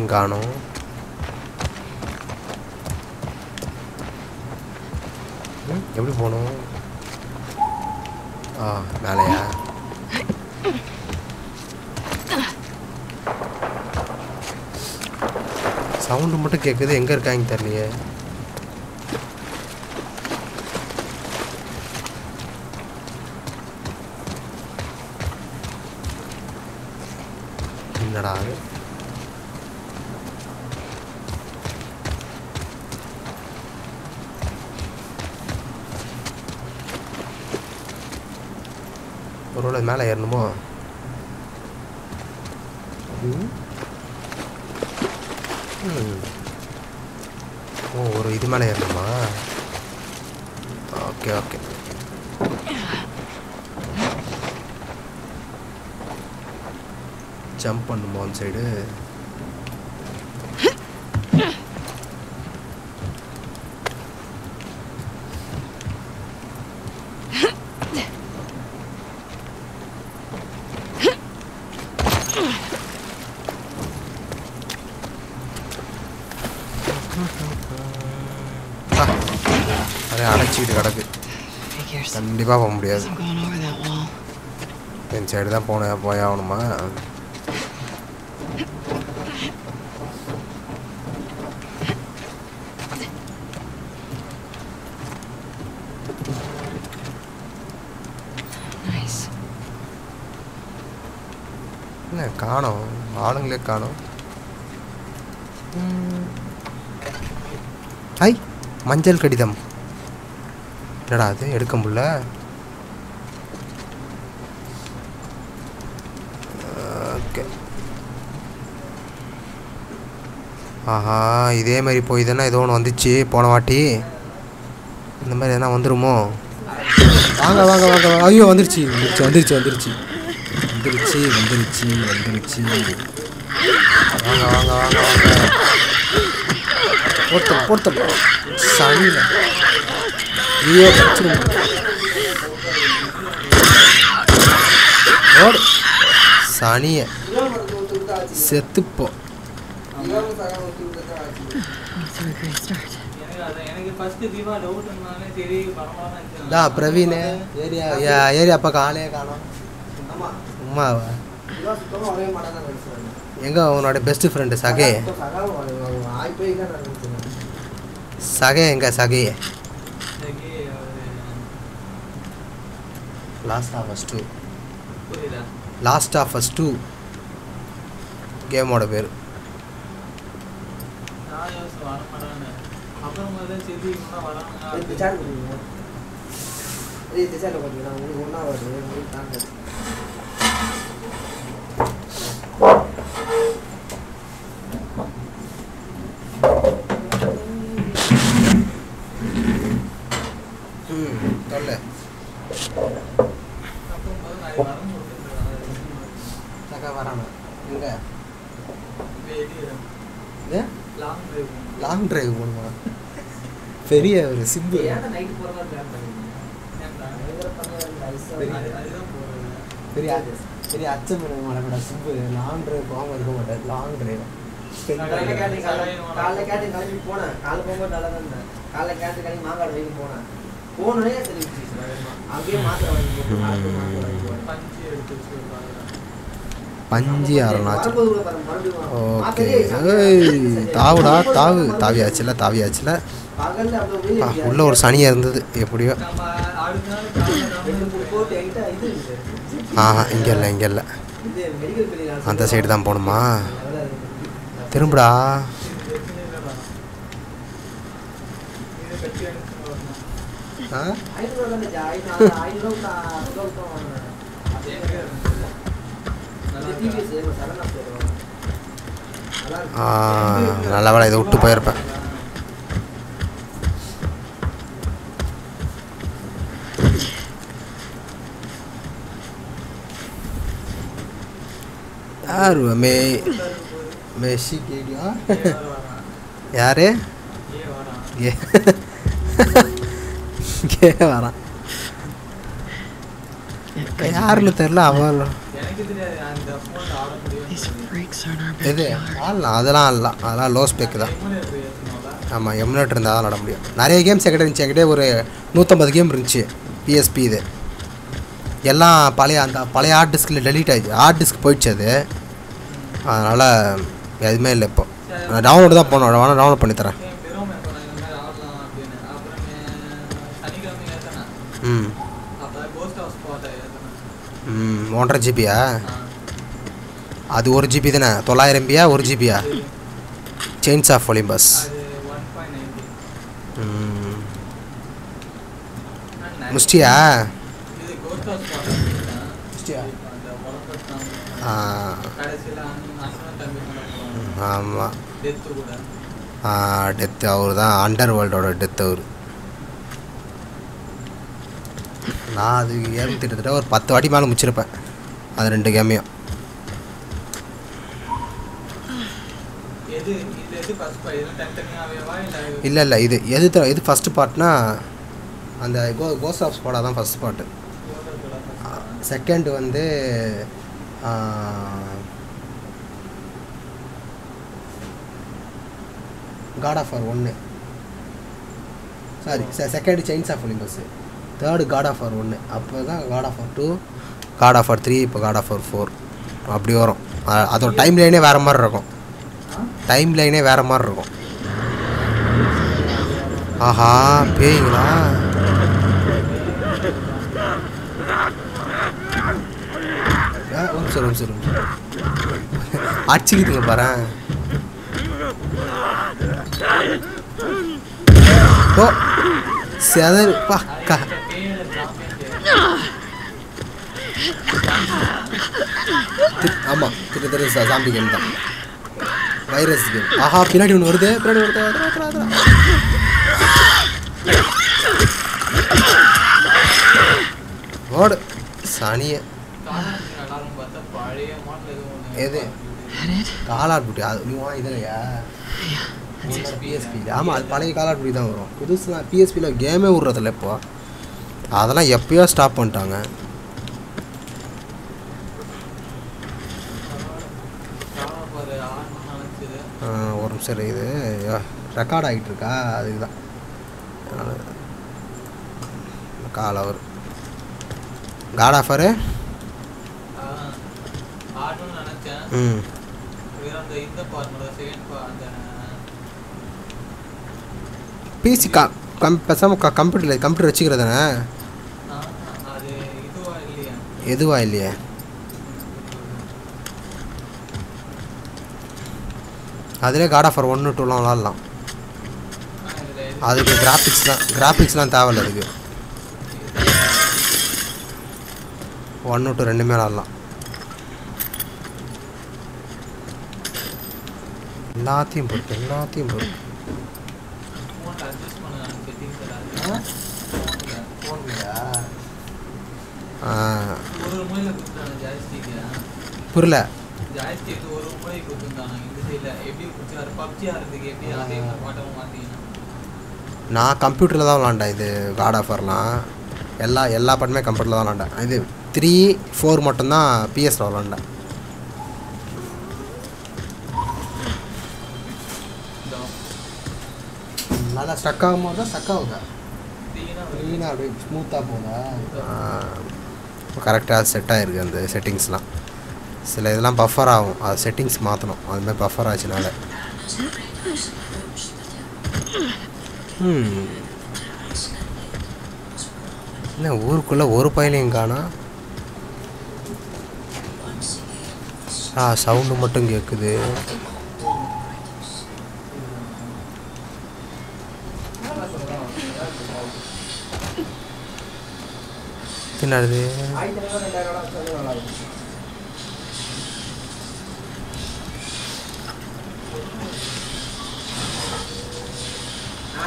Speaker 2: காணும். எப்படி போகணும் ஆ மேலையா? சவுண்டு மட்டும் கேட்குது எங்கே இருக்காங்க தெரியலையே என்னடா அது ஒருவேளை மேலே ஏறணுமோ ம். ம். ஓ ஒரு இது மேலே ஏறணுமா ஓகே ஓகே ஜம்ப் பண்ணுமா அந்த சைடு அதே அடைச்சிக்கிட்டு கிடக்கு
Speaker 8: Figures.
Speaker 2: கண்டிப்பாக போக முடியாது. இந்த சைடு தான் போன போய் ஆகணுமா
Speaker 8: Nice.
Speaker 2: என்ன காணோம். ஆளுங்களே காணோம். ஐ மஞ்சள் கடிதம். என்னடா அது? எடுக்க முடியல ஓகே ஆஹா இதே மாதிரி போய் தானே ஏதோ ஒன்று வந்துச்சு போன வாட்டி? இந்த மாதிரி எதனா வந்துருமோ? வாங்க வாங்க வாங்க ஐயோ வந்துருச்சு. வந்துருச்சு வந்துருச்சு வந்துருச்சு. வந்துருச்சு வந்துருச்சு வந்துருச்சு. வாங்க வாங்க வாங்க வாங்க. போர்த்தம் போர்த்தம். சனியில் ஐயோ கடிச்சிரும். ஓடு. சனிய. செத்துப்போ. பிரவீன் ஏரியா ஏரியா பக்கம் ஆளே காணோம். உமாவா எங்க உன்னோட பெஸ்ட் ஃப்ரெண்டு சகே? சகே எங்க சகே? Last of us two last of us two கேமோட பேர். ம் தொல்லை லாங் டிரைவ் போகணுமா பெரிய ஒரு சிப்பு பெரிய பெரிய அச்சம் மாடக்கூட சிப்பு லாங் டிரைவ் போகாமல் இருக்க மாட்டேன். லாங் டிரைவ்
Speaker 10: காலைல கேட்டு கிளம்பி போனேன். காலைல போகும்போது நல்லா தான் இருந்தேன். காலைல கேட்டு கிளம்பி மாங்காடு வரைக்கும் போனேன். போனோடனே சரி அப்படியே மாத்திரை வாங்கி போட்டு வாங்கி போனேன்
Speaker 2: பஞ்சு அரணாச்சு
Speaker 10: வரும்போது
Speaker 2: ஓகே தாவுடா தாவு. தாவியாச்சுல தாவியாச்சுல.
Speaker 10: பகல்ல அப்படியே
Speaker 2: ஆ, உள்ள ஒரு சனியாக இருந்தது எப்படியோ.
Speaker 10: ரெண்டு
Speaker 2: ஆஹா இங்கே இல்லை இங்கே இல்லை. அந்த சைடு தான் போகணுமா திரும்புடா. ஆ?
Speaker 10: நல்லா
Speaker 2: நல்ல வேலை இதை விட்டு போயிருப்பேன். யார் மே மெஸ்ஸி கேடியா யாரு? கே வரான். யாருன்னு தெரில அவன்
Speaker 10: ஆட
Speaker 2: எது?
Speaker 5: backyard.
Speaker 2: ஆடலாம் அதெல்லாம் ஆடலாம் அதெல்லாம் லோ ஸ்பெக் தான். ஆமாம் எமுலேட்டர் இருந்தால் தான் விளாட முடியும். நிறைய கேம்ஸ் என்கிட்ட இருந்துச்சு. என்கிட்ட ஒரு நூற்றம்பது கேம் இருந்துச்சு. பிஎஸ்பி இது. எல்லாம் பழைய அந்த பழைய ஹார்ட் டிஸ்கில் டெலீட் ஆயிடுச்சு. ஹார்ட் டிஸ்க் போயிடுச்சு அது. அதனால் எதுவுமே இல்லை இப்போ. நான் டவுன்லோடு தான் போனோம் வேணால் டவுன்லோட் பண்ணி ஒன்றரை ஜிபியா? அது ஒரு ஜிபி தானே? தொள்ளாயிரம் எம்பியா ஒரு ஜிபியா? செயின்ஸ் ஆஃப் ஒலிம்பஸ்
Speaker 10: முஸ்டியா
Speaker 2: ஆ. ஆமாம்
Speaker 10: டெத்து
Speaker 2: அவர் தான் அண்டர் வேர்ல்டோட டெத் அவர். நான் அது ஏன் கிட்டத்தட்ட ஒரு பத்து வாட்டி மேலே முடிச்சிருப்பேன். அது ரெண்டு கேமையும்
Speaker 10: இல்லை
Speaker 2: இல்லை இது எது எது ஃபஸ்ட்டு பார்ட்னா அந்த கோ கோஸ் ஆஃப் ஸ்பாடா தான் ஃபஸ்ட் பார்ட்டு செகண்ட் வந்து காட் ஆஃப் ஆர் ஒன்று sorry second chains of Olympus third god of war ஒன்று அப்போ தான் god of war two god of war three இப்போ காட் ஆஃப் ஆர் ஃபோர் அப்படி வரும். அதோட டைம் லைனே வேறு மாதிரி இருக்கும். டைம் லைனே வேறு மாதிரி இருக்கும். ஆஹா பேய்ங்களா? ஆ, சொல்லுங்க நிமிஷம் அடிச்சுக்கிட்டுங்க பாரு. ஓ செதறு பக்கா ஆமாம் கிட்டத்தட்ட சாம்பி கேம் தான். வைரஸ் கேம் ஆஹா பின்னாடி ஒன்று வருது பின்னாடி வருது ஓடு சனிய. எது? காலாட் புட்டி. அது நீ வா இதுலையா பிஎஸ்பி ஆமாம் அது பழைய காலாட் புட்டி தான் வரும். புதுசுலாம் பிஎஸ்பியில் கேமே விட்றதில்ல இப்போ. அதெல்லாம் எப்பயோ ஸ்டாப் பண்ணிட்டாங்க
Speaker 10: ஒரு ஆறு நினச்சிது
Speaker 2: ஆ, ஒரு நிமிஷம் இது. ரெக்கார்ட் ஆகிட்டு இருக்கா அதுக்கு தான் கால் அவர் காட் ஆஃபரு ம். பிசி க கம் பேசாமல் க கம்ப்யூட்டரில் கம்ப்யூட்டர் வச்சுக்கிறதானே?
Speaker 10: ஆ, அது இதுவா இல்லையா?
Speaker 2: எதுவா இல்லையே? அதிலே காட் ஆஃபர் ஒன்று டூலாம் விளாட்லாம்.
Speaker 10: அதுக்கு கிராஃபிக்ஸ் தான்
Speaker 2: அதுக்கு கிராஃபிக்ஸ்லாம் கிராஃபிக்ஸ்லாம் தேவையில்ல அதுக்கு. ஒன்று டூ ரெண்டுமே விளாட்லாம். எல்லாத்தையும் பொறுத்து எல்லாத்தையும் பொறுத்து. புரியல.
Speaker 10: கொடுத்துருந்தாங்க இந்த சைடில் எப்படி கொடுத்தாரு பப்ஜியாக இருந்துக்கு எப்படி அதே மாதிரி பாட்டமும் மாற்றிங்கன்னா
Speaker 2: நான் கம்ப்யூட்டரில் தான் விளாண்டேன் இது காட் ஆஃபர்லாம் எல்லா எல்லா படமே கம்ப்யூட்டரில் தான் விளாண்டேன். இது த்ரீ ஃபோர் மட்டும்தான் பிஎஸ்ல விளாண்டேன். நல்லா ஸ்டக் ஆகும் போது தான் ஸ்டக் ஆகுதா க்ளீனாக அப்படியே ஸ்மூத்தாக போகுதா கரெக்டாக செட் ஆகிருக்கு அந்த செட்டிங்ஸ்லாம் சில இதெல்லாம் பஃபர் ஆகும். அது செட்டிங்ஸ் மாற்றணும் அதுமாதிரி பஃபர் ஆச்சுனால. Hmm. என்ன ஊருக்குள்ளே ஒரு பையனையும் காணா? ஆ சவுண்டு மட்டும் கேட்குது என்னது
Speaker 10: ஆயிரத்தி ஐநூறு ரெண்டாயிரம் சொல்லி நல்லா இருக்கும்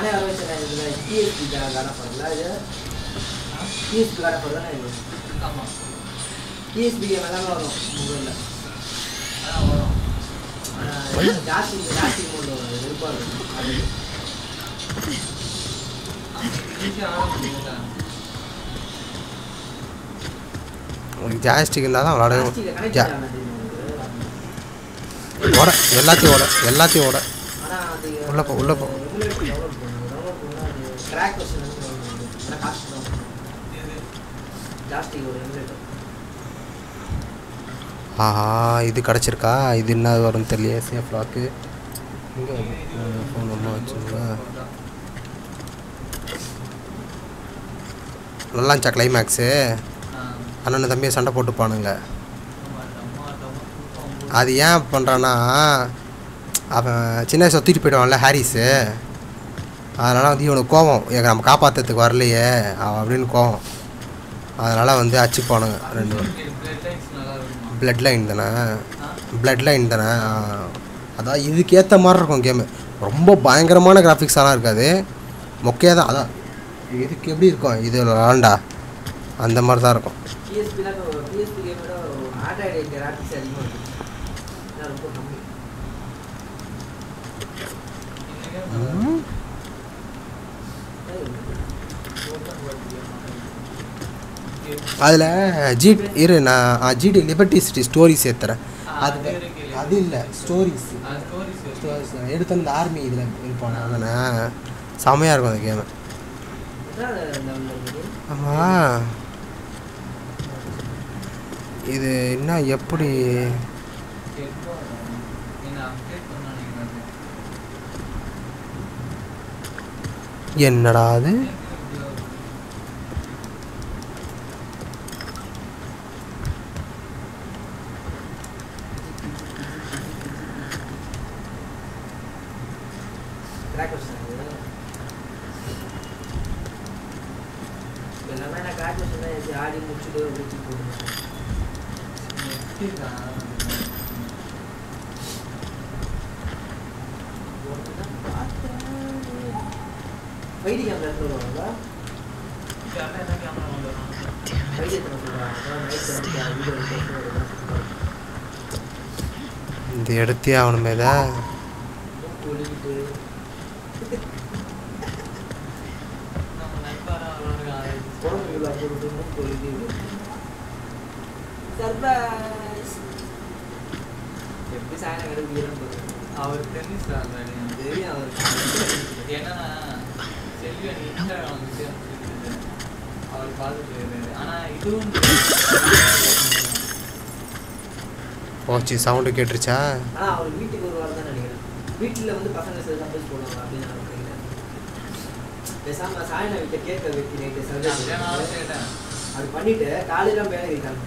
Speaker 10: நானே வர வச்சேன் இதில் டிஎஸ்பி கடை பண்ணல இது டிஎஸ்பி கடை பண்ணல இது ஆமாம் டிஎஸ்பி கேம் எல்லாமே வரும்? மொபைலில் அதான் வரும். ஆனால் ஜாஸ்தி ஜாஸ்தி மூணு வரும். விருப்பம் இருக்கும் அது.
Speaker 2: உங்களுக்கு ஜாய்ஸ்டிக் இருந்தால் தான் விளாட
Speaker 10: பிளாஸ்டிக்ல கனெக்ட்
Speaker 2: ஜா
Speaker 10: பண்ணாம
Speaker 2: ஓட எல்லாத்தையும் ஓட எல்லாத்தையும் ஓட.
Speaker 10: ஆனா அது
Speaker 2: உள்ள போ, உள்ள போ.
Speaker 10: காசு ஜாஸ்தி ஒரு எமுலேட்டர்
Speaker 2: ஆஹா இது கிடச்சிருக்கா? இது என்ன வரும்னு தெரியல சேஃப் லாக்கு இங்கே ஃபோன் அம்மா வச்சுங்களா? நல்லா இருந்துச்சா கிளைமேக்ஸு அண்ணன் தம்பியை சண்டை போட்டுப்பானுங்க. அது ஏன் பண்ணுறான்னா அவன் சின்ன வயசு தூக்கிட்டு போயிடுவான்ல ஹாரிஸு. அதனால் வந்து இவனுக்கு கோவம். எங்க நம்ம காப்பாற்றுறதுக்கு வரலையே அப்படின்னு கோவம். அதனால் வந்து அச்சுப்பானுங்க ரெண்டு பேரும். பிளட் லைன் தானே? பிளட் லைன் தானே? ஆ. அதான் இதுக்கேற்ற மாதிரி இருக்கும் கேமு ரொம்ப பயங்கரமான கிராஃபிக்ஸாலாம் இருக்காது. மொக்கையாக தான். அதான் இதுக்கு எப்படி இருக்கும்? இது விளாண்டா அந்த மாதிரி தான் இருக்கும்
Speaker 10: பிஎஸ்பில பிஎஸ்பி கேமோட ஆண்ட்ராய்டு கிராஃபிக்ஸ் அதிகமாக இருக்கு ஏன்னா ரொம்ப கம்மி
Speaker 2: அதில் ஜி இரு நான் ஜிடி லிபர்ட்டி சிட்டி ஸ்டோரி சேர்த்துறேன் அது அது இல்லை ஸ்டோரிஸ் ஸ்டோரிஸ் எடுத்து அந்த ஆர்மி இதில் இருப்பானே அதானே செமையாக இருக்கும் அந்த கேமு ஆமாம் இது. என்ன எப்படி? என்னடா அது? நிறுத்தி ஆகணுமே இதை. போச்சு சவுண்டு கேட்டுருச்சா?
Speaker 10: வீட்டில் வந்து பசங்க போடுவாங்க அப்படின்னு நான் நினைக்கிறேன் பேசாம சாயனா வீட்டை கேட்க நைட்டு
Speaker 11: கேட்டேன்.
Speaker 10: அது பண்ணிட்டு காலையில மேலே இருக்காங்க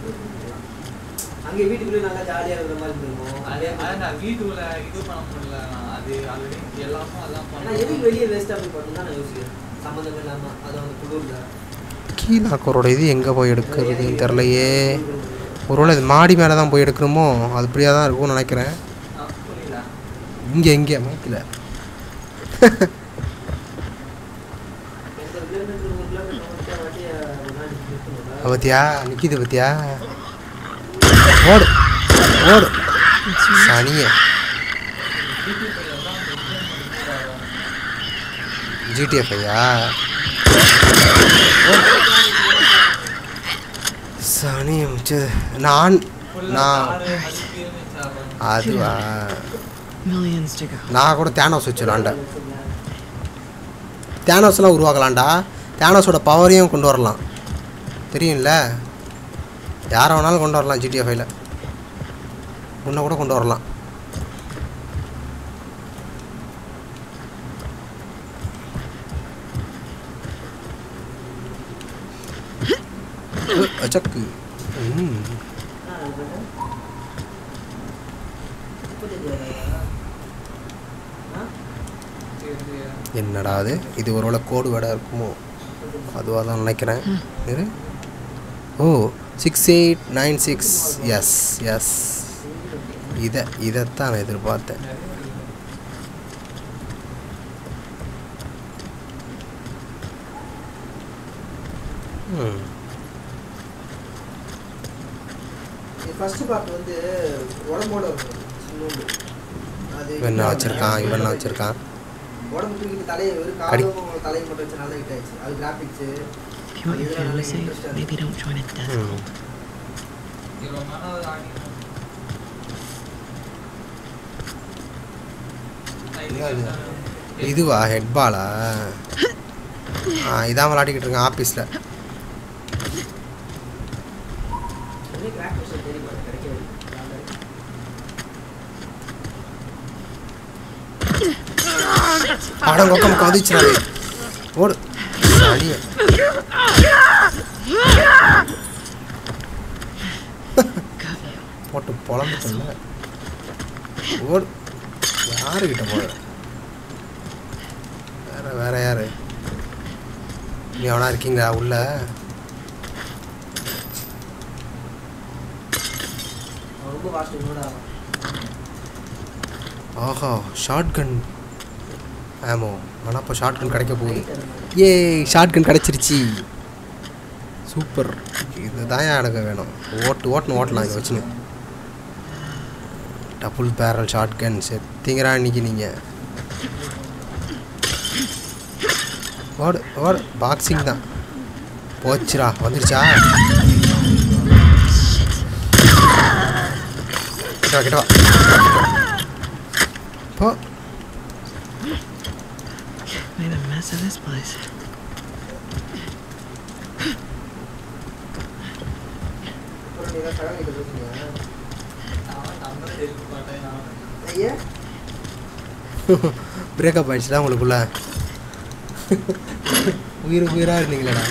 Speaker 10: அங்கே வீட்டுக்குள்ளே நல்லா ஜாலியாக இருக்கிற மாதிரி
Speaker 11: அதே மாதிரி நான் வீட்டுக்குள்ள இது பண்ண முடியல. அது ஆல்ரெடி எல்லாருக்கும் அதான்
Speaker 10: ஆனால் எதுக்கு
Speaker 11: பண்ணேன்
Speaker 10: வெளியே வேஸ்ட்டாக போய் பண்ணணும் தான் நான் யோசிக்கிறேன். சம்மந்தம் இல்லாமல் அது அந்த குளிரில்.
Speaker 2: கீழாக்கரோட இது எங்கே போய் எடுக்கிறதுன்னு தெரிலையே ஒருவேளை இது மாடி மேலே தான் போய் எடுக்கணுமோ அது இப்படியாக தான் இருக்கும்னு நினைக்கிறேன். இங்கே இங்கே மைக்கில். பத்தியா? நிற்கிது பத்தியா? ஓடு ஓடு. சனிய. ஜிடிஎஃப் ஐயா சனி முடிச்சது நான் நான். அதுவா. நான் கூட தேனோஸ் வச்சுலாண்டேன் தேனோஸ்லாம் உருவாக்கலாம்டா. தேனோஸோட பவரையும் கொண்டு வரலாம். தெரியும்ல? யாரை வேணாலும் கொண்டு வரலாம் ஜிடிஎஃப் ஃபைவ்ல உன்னை கூட கொண்டு வரலாம். அச்சக்கு என்னடா அது? இது ஒருவேளை கோடு வேடா இருக்குமோ? அதுவாக தான் நினைக்கிறேன். ஓ six eight nine six yes yes இதை இதைத்தான் நான் எதிர்பார்த்தேன். ம்.
Speaker 10: ஃபர்ஸ்ட் பார்ட் வந்து உடம்போட
Speaker 2: இவன் வச்சுருக்கான்? இவன் என்ன வச்சுருக்கான்?
Speaker 10: உடம்பு தூக்கிட்டு தலையை வெறும் காலும் தலையை மட்டும் வச்சு நல்லா ஹிட் ஆயிடுச்சு. அது கிராஃபிக்ஸு
Speaker 5: maybe don't join
Speaker 2: இதுவா? ஹெட் பாலா ஆ? இதான் விளாடிக்கிட்டு இருக்கேன் ஆஃபீஸில்
Speaker 10: கிராக் மிஷன் தேடி போகிறேன் கிடைக்கவே
Speaker 2: கதிச்சுனாவே ஓடு. அடிய. போட்டு பொழந்துட்டல ஓடு. யாருக்கிட்ட போற? வேற வேற யாரு? நீ அவனா இருக்கீங்களா உள்ள? ஆஹா ஷார்ட் கன் ஆமோ. ஆனால் இப்போ ஷார்ட் கன் கிடைக்க போகுது. ஏ ஷார்ட் கன் கிடச்சிருச்சு. சூப்பர். இதுதான் எனக்கு வேணும்? ஓட்டு ஓட்டுன்னு ஓட்டலாம் இதை வச்சுன்னு. டபுள் பேரல் ஷார்ட் கன் செத்திங்கிறா இன்றைக்கி நீங்கள் ஓடு ஓடு. பாக்ஸிங் தான். போச்சுடா. வந்துருச்சா? கிட்ட வா. போ
Speaker 5: Made a mess of this place.
Speaker 10: அப்புறம் நீ தான் சடங்கு கிட்ட பேசுனீங்க
Speaker 11: அவன் number parts of this
Speaker 10: place.
Speaker 2: Breakup ஆயிடுச்சுடா உங்களுக்குள்ள. உயிர் உயிராக இருந்தீங்களேடா.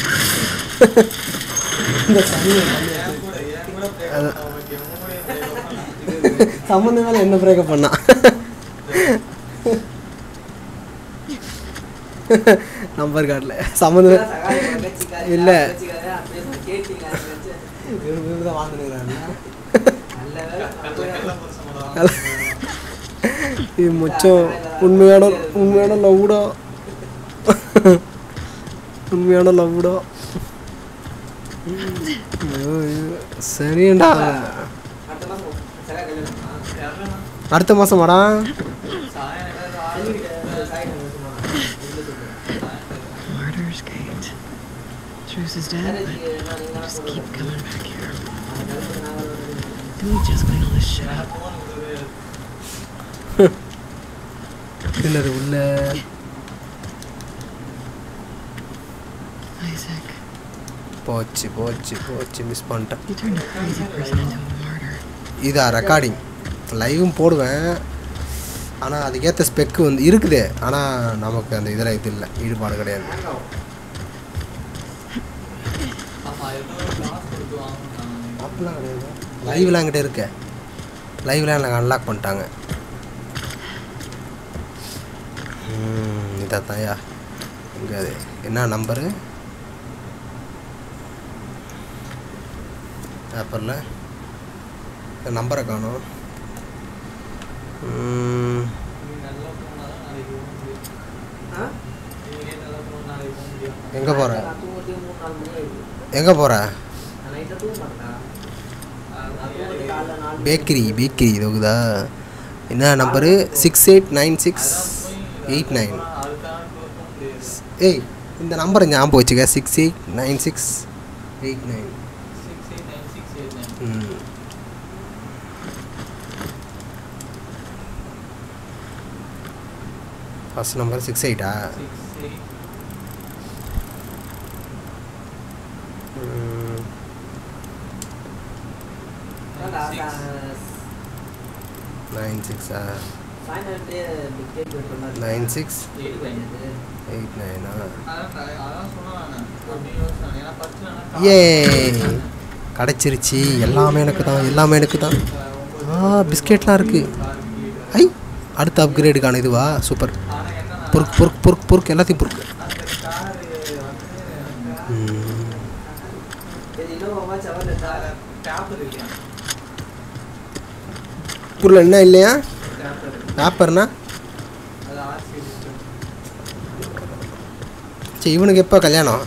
Speaker 2: இந்த சனியை
Speaker 11: என்ன பிரேக்கப் பண்ணா கூட break up பண்ண ஓகே உன் கூட break up பண்ண இது
Speaker 2: சம்மந்த மேலே என்ன பிரேக்கப் பண்ணா நம்பர் கார்டில். சம்மந்த இல்ல. இது மொச்சம் உண்மையான உண்மையான லவ்டா. உண்மையான லவ்டா. சரியண்டா.
Speaker 10: அடுத்த மாசம் சரா கல்யாணம்
Speaker 11: யாருன்னா
Speaker 2: அடுத்த மாசமாடா
Speaker 11: சாயம் ஏதாவது ஆளு
Speaker 10: செல்விகிட்ட சாய் கல்யாணம்
Speaker 5: Martyr's Gate. Truce is dead, but just keep coming back here. Can we just clean all this shit up?
Speaker 2: என்னது உள்ள
Speaker 5: Isaac,
Speaker 2: போச்சு போச்சு போச்சு மிஸ் பண்ணிட்டேன்
Speaker 5: you turned a crazy person into a martyr.
Speaker 2: இதா ரெக்கார்டிங் லைவும் போடுவேன் ஆனால் அதுக்கேற்ற ஸ்பெக்கு வந்து இருக்குது ஆனால் நமக்கு அந்த இதில் இது இல்லை ஈடுபாடு கிடையாது
Speaker 11: ஆமா ஏதோ காசு கொடுத்து வாங்கணும்
Speaker 2: அப்படிலாம் கிடையாது? லைவ்லாம் என்கிட்ட இருக்க. லைவ்லாம் எனக்கு அன்லாக் பண்ணிட்டாங்க. இதாக தான்யா அது என்ன நம்பரு பேப்பரில் நம்பரை காணும். எங்கே போகிற எங்கே போகிற
Speaker 10: நான் நைட்டில் தூங்க மாட்டேன்டா நான்
Speaker 2: பேக்கரி பேக்கரி இதுக்குதா என்ன number? Six eight
Speaker 11: nine six eight nine
Speaker 2: ஏய் இந்த நம்பரை ஞாபகம் வச்சுக்க.
Speaker 11: Six eight nine six eight
Speaker 2: nine first number six எயிட்டா nine சிக்ஸா நைன் சிக்ஸ்
Speaker 10: எயிட்
Speaker 2: நைனா ஏ கிடச்சிருச்சு. எல்லாமே எனக்கு தான் எல்லாமே எனக்கு தான் ஆ பிஸ்கெட்லாம் இருக்குது ஐ அடுத்த அப்கிரேடுக்கான இதுவா? சூப்பர்.
Speaker 11: ஆனால் என்னன்னா
Speaker 2: பொறுக்கு பொறுக்கு பொறுக்கு பொறுக்கு எல்லாத்தையும் பொறுக்கு
Speaker 11: அந்த காரு வந்து
Speaker 2: ம்.
Speaker 10: இது இன்னும் செவன்
Speaker 11: டேப் இருக்கு
Speaker 2: பொருள் என்ன இல்லையா?
Speaker 11: டேப்பர்
Speaker 2: பேப்பர்னா சரி இவனுக்கு எப்போ கல்யாணம்?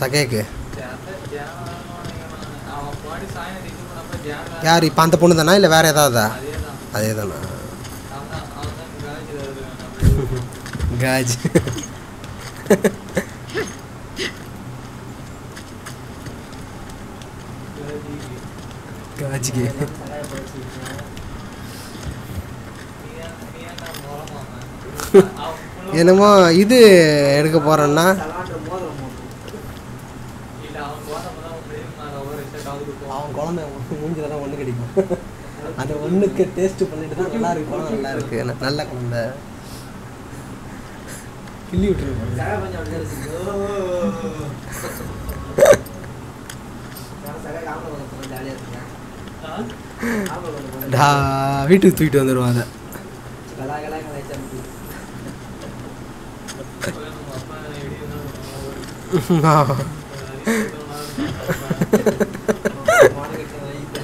Speaker 2: சகைக்கு
Speaker 11: சகேக்கு.
Speaker 2: யார் இப்போ அந்த பொண்ணு தானா? இல்லை வேறு ஏதாவதா?
Speaker 11: அதே தானா
Speaker 2: காஜ். காஜ்கே
Speaker 11: அவன் தான் அவன் தான் காலேஜில் இருக்கிறான்
Speaker 2: காஜ் காஜ்க்கு என்னமோ இது எடுக்க போகிறேன்னா
Speaker 11: அவன்
Speaker 2: குழந்தை மூஞ்சில தான் ஒன்று கிடைக்கும். அந்த ஒன்றுக்கு டேஸ்ட் பண்ணிட்டு தான் நல்லா இருக்கு. குழந்தை நல்லா இருக்கு. நல்ல குழந்தை. கிள்ளி விட்டுருக்கோம் வீட்டுக்கு தூக்கிட்டு வந்துடுவான் அதை
Speaker 10: கலா கலா கலாய்ச்சா அப்படி.
Speaker 11: அப்பா எப்படி அது
Speaker 10: மானகெட்ட வயித்து.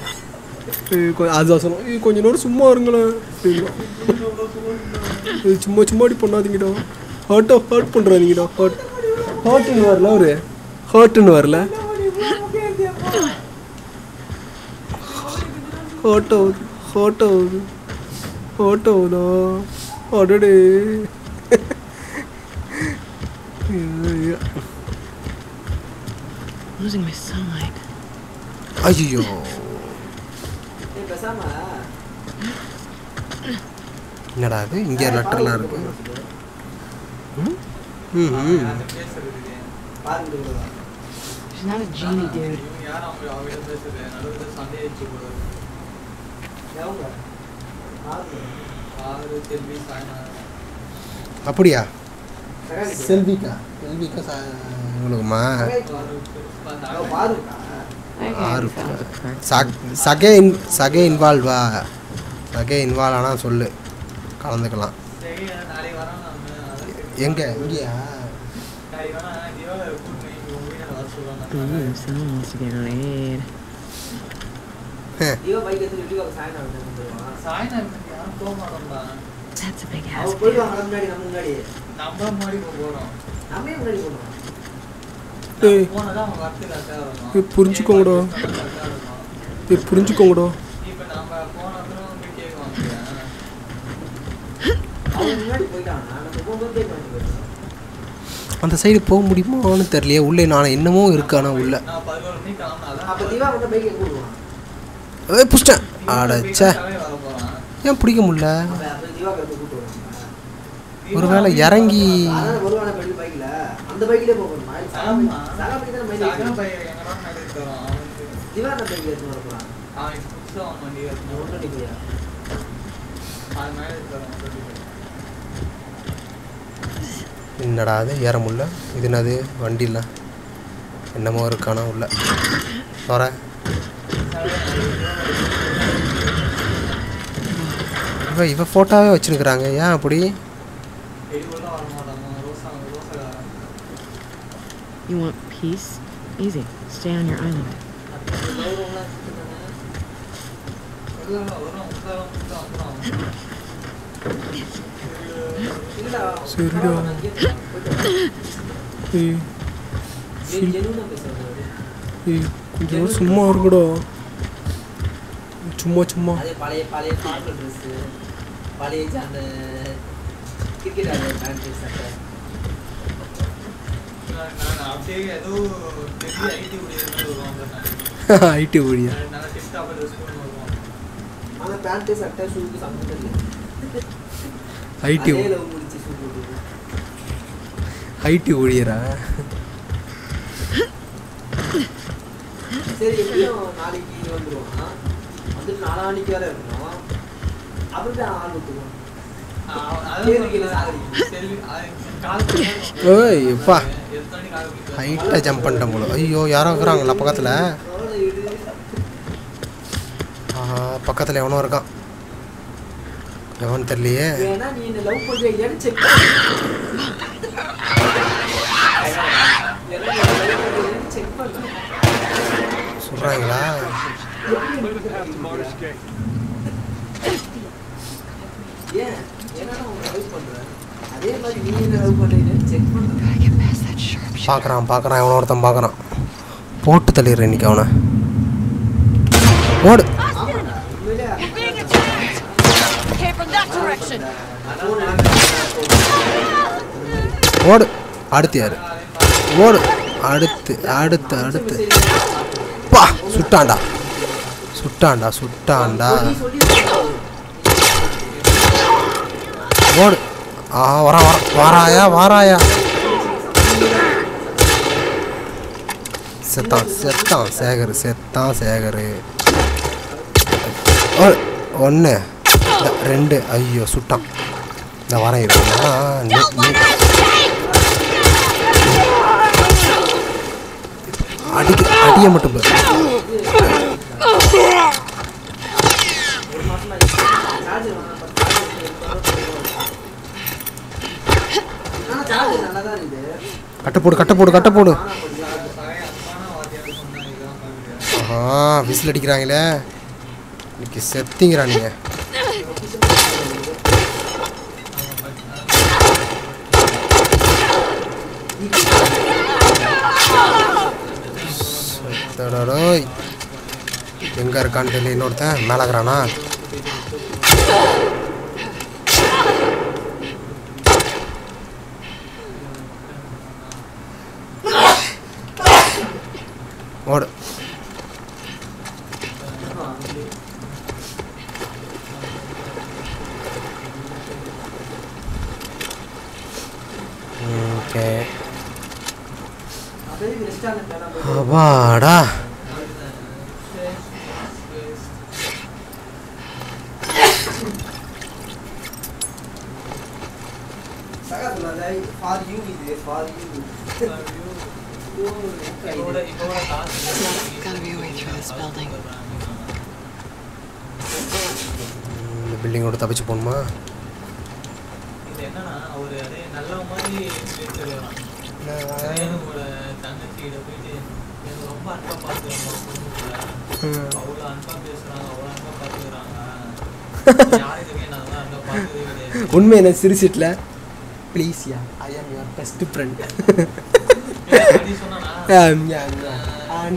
Speaker 2: கொஞ்ச நேரம் சும்மா இருங்களேன். சும்மா சும்மா அப்படி பண்ணாதீங்கடா. ஹர்ட்டா ஹர்ட் பண்ணுறாதீங்கடா ஹர்ட் ஹர்ட்டுன்னு வரல ஒரு ஹர்ட்டுன்னு வரல. ஹர்ட் ஆகுது. ஹர்ட் ஆகுது. ஹர்ட் ஆகுதா? அடடே. ஐயோ.
Speaker 1: Losing my sunlight.
Speaker 10: ஏய், பேசாம
Speaker 2: என்னடா அது இங்கே லெட்டர்லாம் இருக்கு.
Speaker 1: She's not a genie, dude.
Speaker 2: அப்படியா. செல்விக்கா செல்விக்கா.
Speaker 1: I
Speaker 2: ஆறு. சக் சகே இன் சகே இன்வால்வா சகே இன்வால்வ் ஆனால் சொல்லு. கலந்துக்கலாம். எங்கே? இங்கேயா?
Speaker 1: That's a big ass.
Speaker 10: நம்ம முன்னாடி நம்ம முன்னாடி
Speaker 11: போகிறோம்
Speaker 2: ஏய். புரிஞ்சுக்கோங்கடா. ஏய் புரிஞ்சுக்கோங்கடா. அந்த சைடு போக முடியுமான்னு தெரியலையே. உள்ளே நான் என்னமோ இருக்கானா உள்ள. ஏய் புஷ்டேன் அடச்சே. ஏன் பிடிக்க முடியல
Speaker 10: அப்ப அப்ப திவா கிட்ட கூட்டு வருவாங்க
Speaker 2: ஒருவேளை இறங்கி என்னடா அது? ஏற முடியல. இது என்னது? வண்டியில். என்னமோ இருக்கானா உள்ள. வர இவ இவ ஃபோட்டோவே வச்சுருக்குறாங்க. ஏன் அப்படி?
Speaker 1: You want peace? Easy. Stay on your island.
Speaker 2: சரிடா ஏய் ஏய் கொஞ்ச நேரம் சும்மா இருக்குடா சும்மா சும்மா
Speaker 10: அதே பழைய பழைய பாட்டு ட்ரெஸ் பழைய அந்த கிரிக்கெட் ஆடுற பேண்ட் சட்டை
Speaker 11: ஐடி
Speaker 10: ஷூ போட்டு
Speaker 2: ஐடி ஊழியரா?
Speaker 10: சரி எப்படியும் நாளைக்கு வந்துருவான் வந்துட்டு நாளான்னைக்கு வேற இருக்கணும். அப்புறம் ஆள் விட்டுருவான்
Speaker 2: ஏய் எப்பா? ஹைட்டாக ஜம்ப் பண்ணிட்டேன் போல. ஐயோ யாரோ இருக்கிறாங்களா பக்கத்தில்? பக்கத்தில் எவனோ இருக்கான். எவன் தெரியலையே? சொல்கிறாங்களா
Speaker 10: ஏன்? ஏன்னா நான் உன்னை லவ் பண்றேன் அதே மாதிரி நீ என்ன லவ் பண்றீங்கன்னு செக் பண்ணுறேன்
Speaker 2: பார்க்குறான் பார்க்குறான் எவனோ ஒருத்தன் பார்க்குறான் போட்டு தள்ளிடுறேன் இன்னைக்கு அவனை. ஓடு. ஓடு. அடுத்து யாரு? ஓடு. அடுத்து அடுத்து அடுத்து. பா சுட்டான்டா. சுட்டான்டா சுட்டான்டா. ஓடு. ஆ வரா வர வாராயா வாராயா. செத்தான் செத்தான் சேகர் செத்தான் சேகர். ஒன்று ரெண்டு ஐயோ சுட்டான் இந்த வாரம் இருந்தா அடிக்க அடிய மட்டும் பாரு.
Speaker 10: ஆனா சார்ஜ் நல்லா தான் இருக்குது
Speaker 2: கட்டை போடு கட்டை போடு கட்டை போடு. ஆஹா விசில் அடிக்கிறாங்களே. இன்னைக்கு செத்திங்கிறா நீங்க. செத்தடடோய். எங்க இருக்கான்னு தெரியல இன்னொருத்தன் மேலே இருக்கிறானா? ஓடு ஓகே
Speaker 10: அப்படியே ரெஸ்டாரண்ட் வேணா போய்
Speaker 2: அப்பாடா
Speaker 10: சகா சொல்லாத ஃபார் யூ இது ஃபார் யூ
Speaker 11: இப்போட இப்போட காசு
Speaker 1: Gotta be a way through this building.
Speaker 2: இந்த பில்டிங்கோட தப்பிச்சு போகணுமா
Speaker 11: இது என்னன்னா ஒரு அதே நல்ல மாதிரி பேசுறான் ரேணுவோட தங்கச்சிகிட்ட போயிட்டு எனக்கு ரொம்ப அன்பா பார்த்துக்கிறாங்க குடும்பத்தில் அவ்வளோ அன்பா பேசுறாங்க அவ்வளோ அன்பா பார்த்துக்கிறாங்க யார் இதுவே நான் தான் அன்பா பார்த்ததே கிடையாது
Speaker 2: உண்மை என்ன சிரிச்சிட்ல please yeah I am your best friend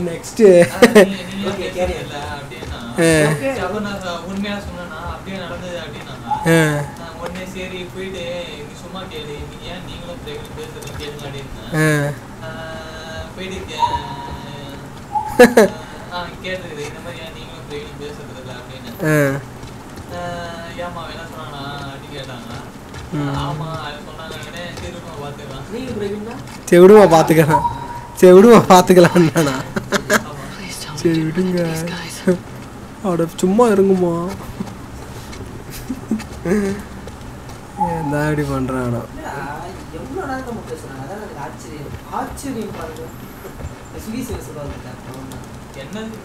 Speaker 2: next
Speaker 11: போயிட்டு கேட்டுருக்குது இந்த மாதிரி ஏன் நீங்களும் பேசுறது இல்லை அப்படின்னு ஆஹ் ஏம்மா என்ன சொன்னானா அப்படின்னு கேட்டாங்க செவிடுமா பார்த்துக்கலாம்
Speaker 2: செவிடுமா பார்த்துக்கலாம்ண்ணா சரி விடுங்க. அட சும்மா இருங்குமா ஏன் இப்படி பண்ணுறானா
Speaker 10: என்னன்னு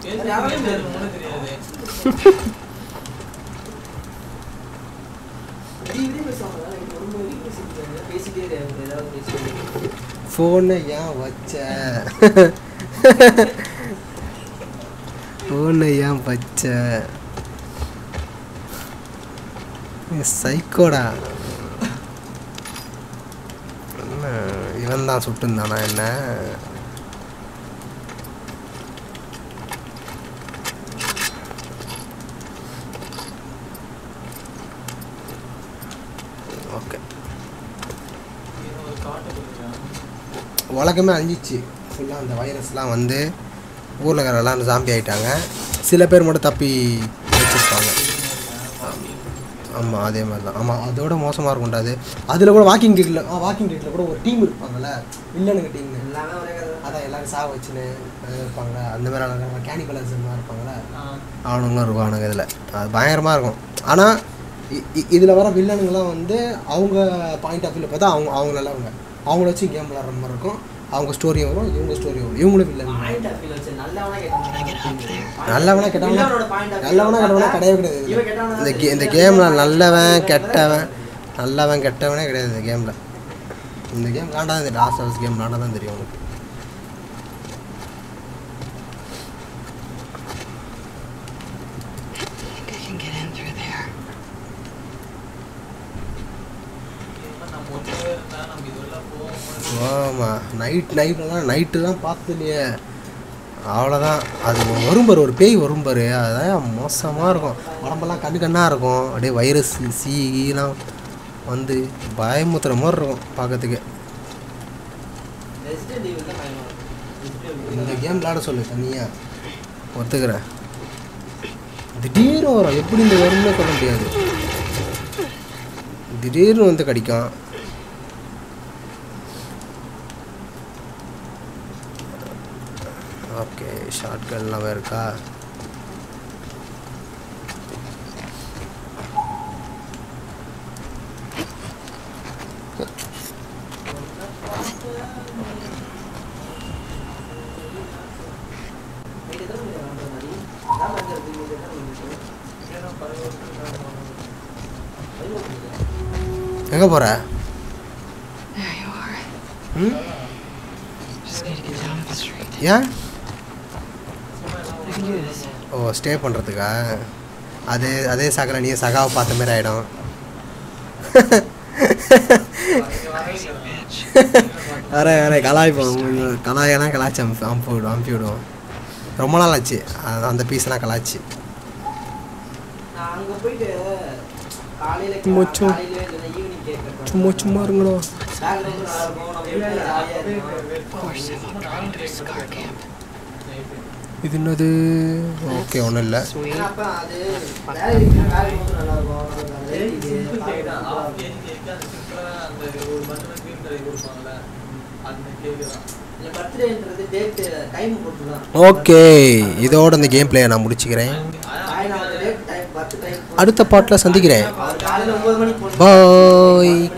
Speaker 2: ஃபோனை ஏன் வச்ச? ஃபோனை ஏன் வச்ச? சைக்கோடா. என்ன இவன் தான் சுட்டுந்தானா என்ன ஓகே
Speaker 11: இது ஒரு காட்டு கொடுக்குறான்
Speaker 2: உலகமே அழிஞ்சிச்சு. ஃபுல்லாக அந்த வைரஸ்லாம் வந்து ஊரில் இருக்கிற எல்லாம் ஜாம்பி ஆயிட்டாங்க. சில பேர் மட்டும் தப்பி வச்சுருப்பாங்க. ஆமாம் அதே மாதிரி தான் ஆமாம் அதோட மோசமாக இருக்கும்டா அது. அதில் கூட வாக்கிங் டேட்டில் ஆ வாக்கிங் டேட்டில் கூட ஒரு டீம் இருப்பாங்கல்ல? வில்லனுங்க டீம். அதான் எல்லாரும் சாக வச்சுன்னு இருப்பாங்க அந்த மாதிரி ஆளுங்க கேனிபலர்ஸ்லாம் இருப்பாங்கல்ல?
Speaker 11: ஆஹ்
Speaker 2: அவனுங்களும் இருக்குவானுங்க இதில். அது பயங்கரமாக இருக்கும். ஆனால் இதில் வர வில்லனுங்கெல்லாம் வந்து அவங்க பாயிண்ட் ஆஃப் வியூவில் பார்த்தா அவங்க அவங்க நல்லவங்க அவங்கள வச்சு கேம் விளாட்ற மாதிரி இருக்கும். அவங்க ஸ்டோரியும் வரும் இவங்க ஸ்டோரி வரும். இவங்களும்
Speaker 10: வச்சு நல்லவனா கெட்டவனா?
Speaker 2: நல்லவனா கெட்டவனா கிடையவே கிடையாது. இந்த கே இந்த. கேமில் நல்லவன் கெட்டவன் நல்லவன் கெட்டவனே கிடையாது இந்த கேமில் இந்த கேம் விளாண்டா தான் தெரியும். ஹவர்ஸ் கேம் விளாண்டா தான் தெரியும் உனக்கு
Speaker 1: I think I can get in through there.
Speaker 11: இப்ப நம்ம ஒன்றே இருந்தா நம்ம இதுவெல்லாம் போகும்போது
Speaker 2: ஆமாம் நைட் நைட்லாம் நைட்டுலாம் பார்த்து இல்லையே அவ்வளோதான் அது வரும் பாரு ஒரு பேய் வரும் பாரு. அதான் மோசமாக இருக்கும். உடம்பெல்லாம் கண்ணு கண்ணாக இருக்கும். அப்படியே வைரஸ் சீலாம் e வந்து பயமுத்துற மாதிரி இருக்கும் பார்க்கறதுக்கு. இந்த கேம் விளாட சொல்லு தனியாக ஒத்துக்கிறேன். திடீர்னு வரும். எப்படி இந்த வரும்னு சொல்ல முடியாது. திடீர்னு வந்து கடிக்கும் ஓகே ஷார்ட் கன்லாம் இருக்கா
Speaker 10: நைட்டு எத்தனை மணிக்கு வந்த மாதிரி நான் வந்து இருக்கு இது எத்தனை மணிக்கு
Speaker 11: ஏன்னா பதினோரு
Speaker 10: எல்லாம் இருக்கா?
Speaker 2: எங்க போற
Speaker 1: There you are.
Speaker 2: ம்
Speaker 1: Just need to get down to the street.
Speaker 2: ஏன்
Speaker 1: I can do this.
Speaker 2: Oh stay பண்ணுறதுக்கா அதே அதே சாக்கில் நீ சகாவை பார்த்த மாதிரி ஆகிடும் வர வர கலாய்ப்போம் கலாயெல்லாம் கலாய்ச்சி அனுப்பி அனுப்பி விடுவோம் அனுப்பி விடுவோம் ரொம்ப நாள் ஆச்சு. அந்த பீஸ்லாம் கலாய்ச்சி.
Speaker 10: கேட்கறேன்
Speaker 2: சும்மா சும்மா இருங்களோ இது என்னது? ஓகே ஒன்றும் இல்லை. ஓகே இதோட இந்த கேம் பிளேயை நான் முடிச்சுக்கிறேன். அடுத்த பாட்டில் சந்திக்கிறேன். பாய்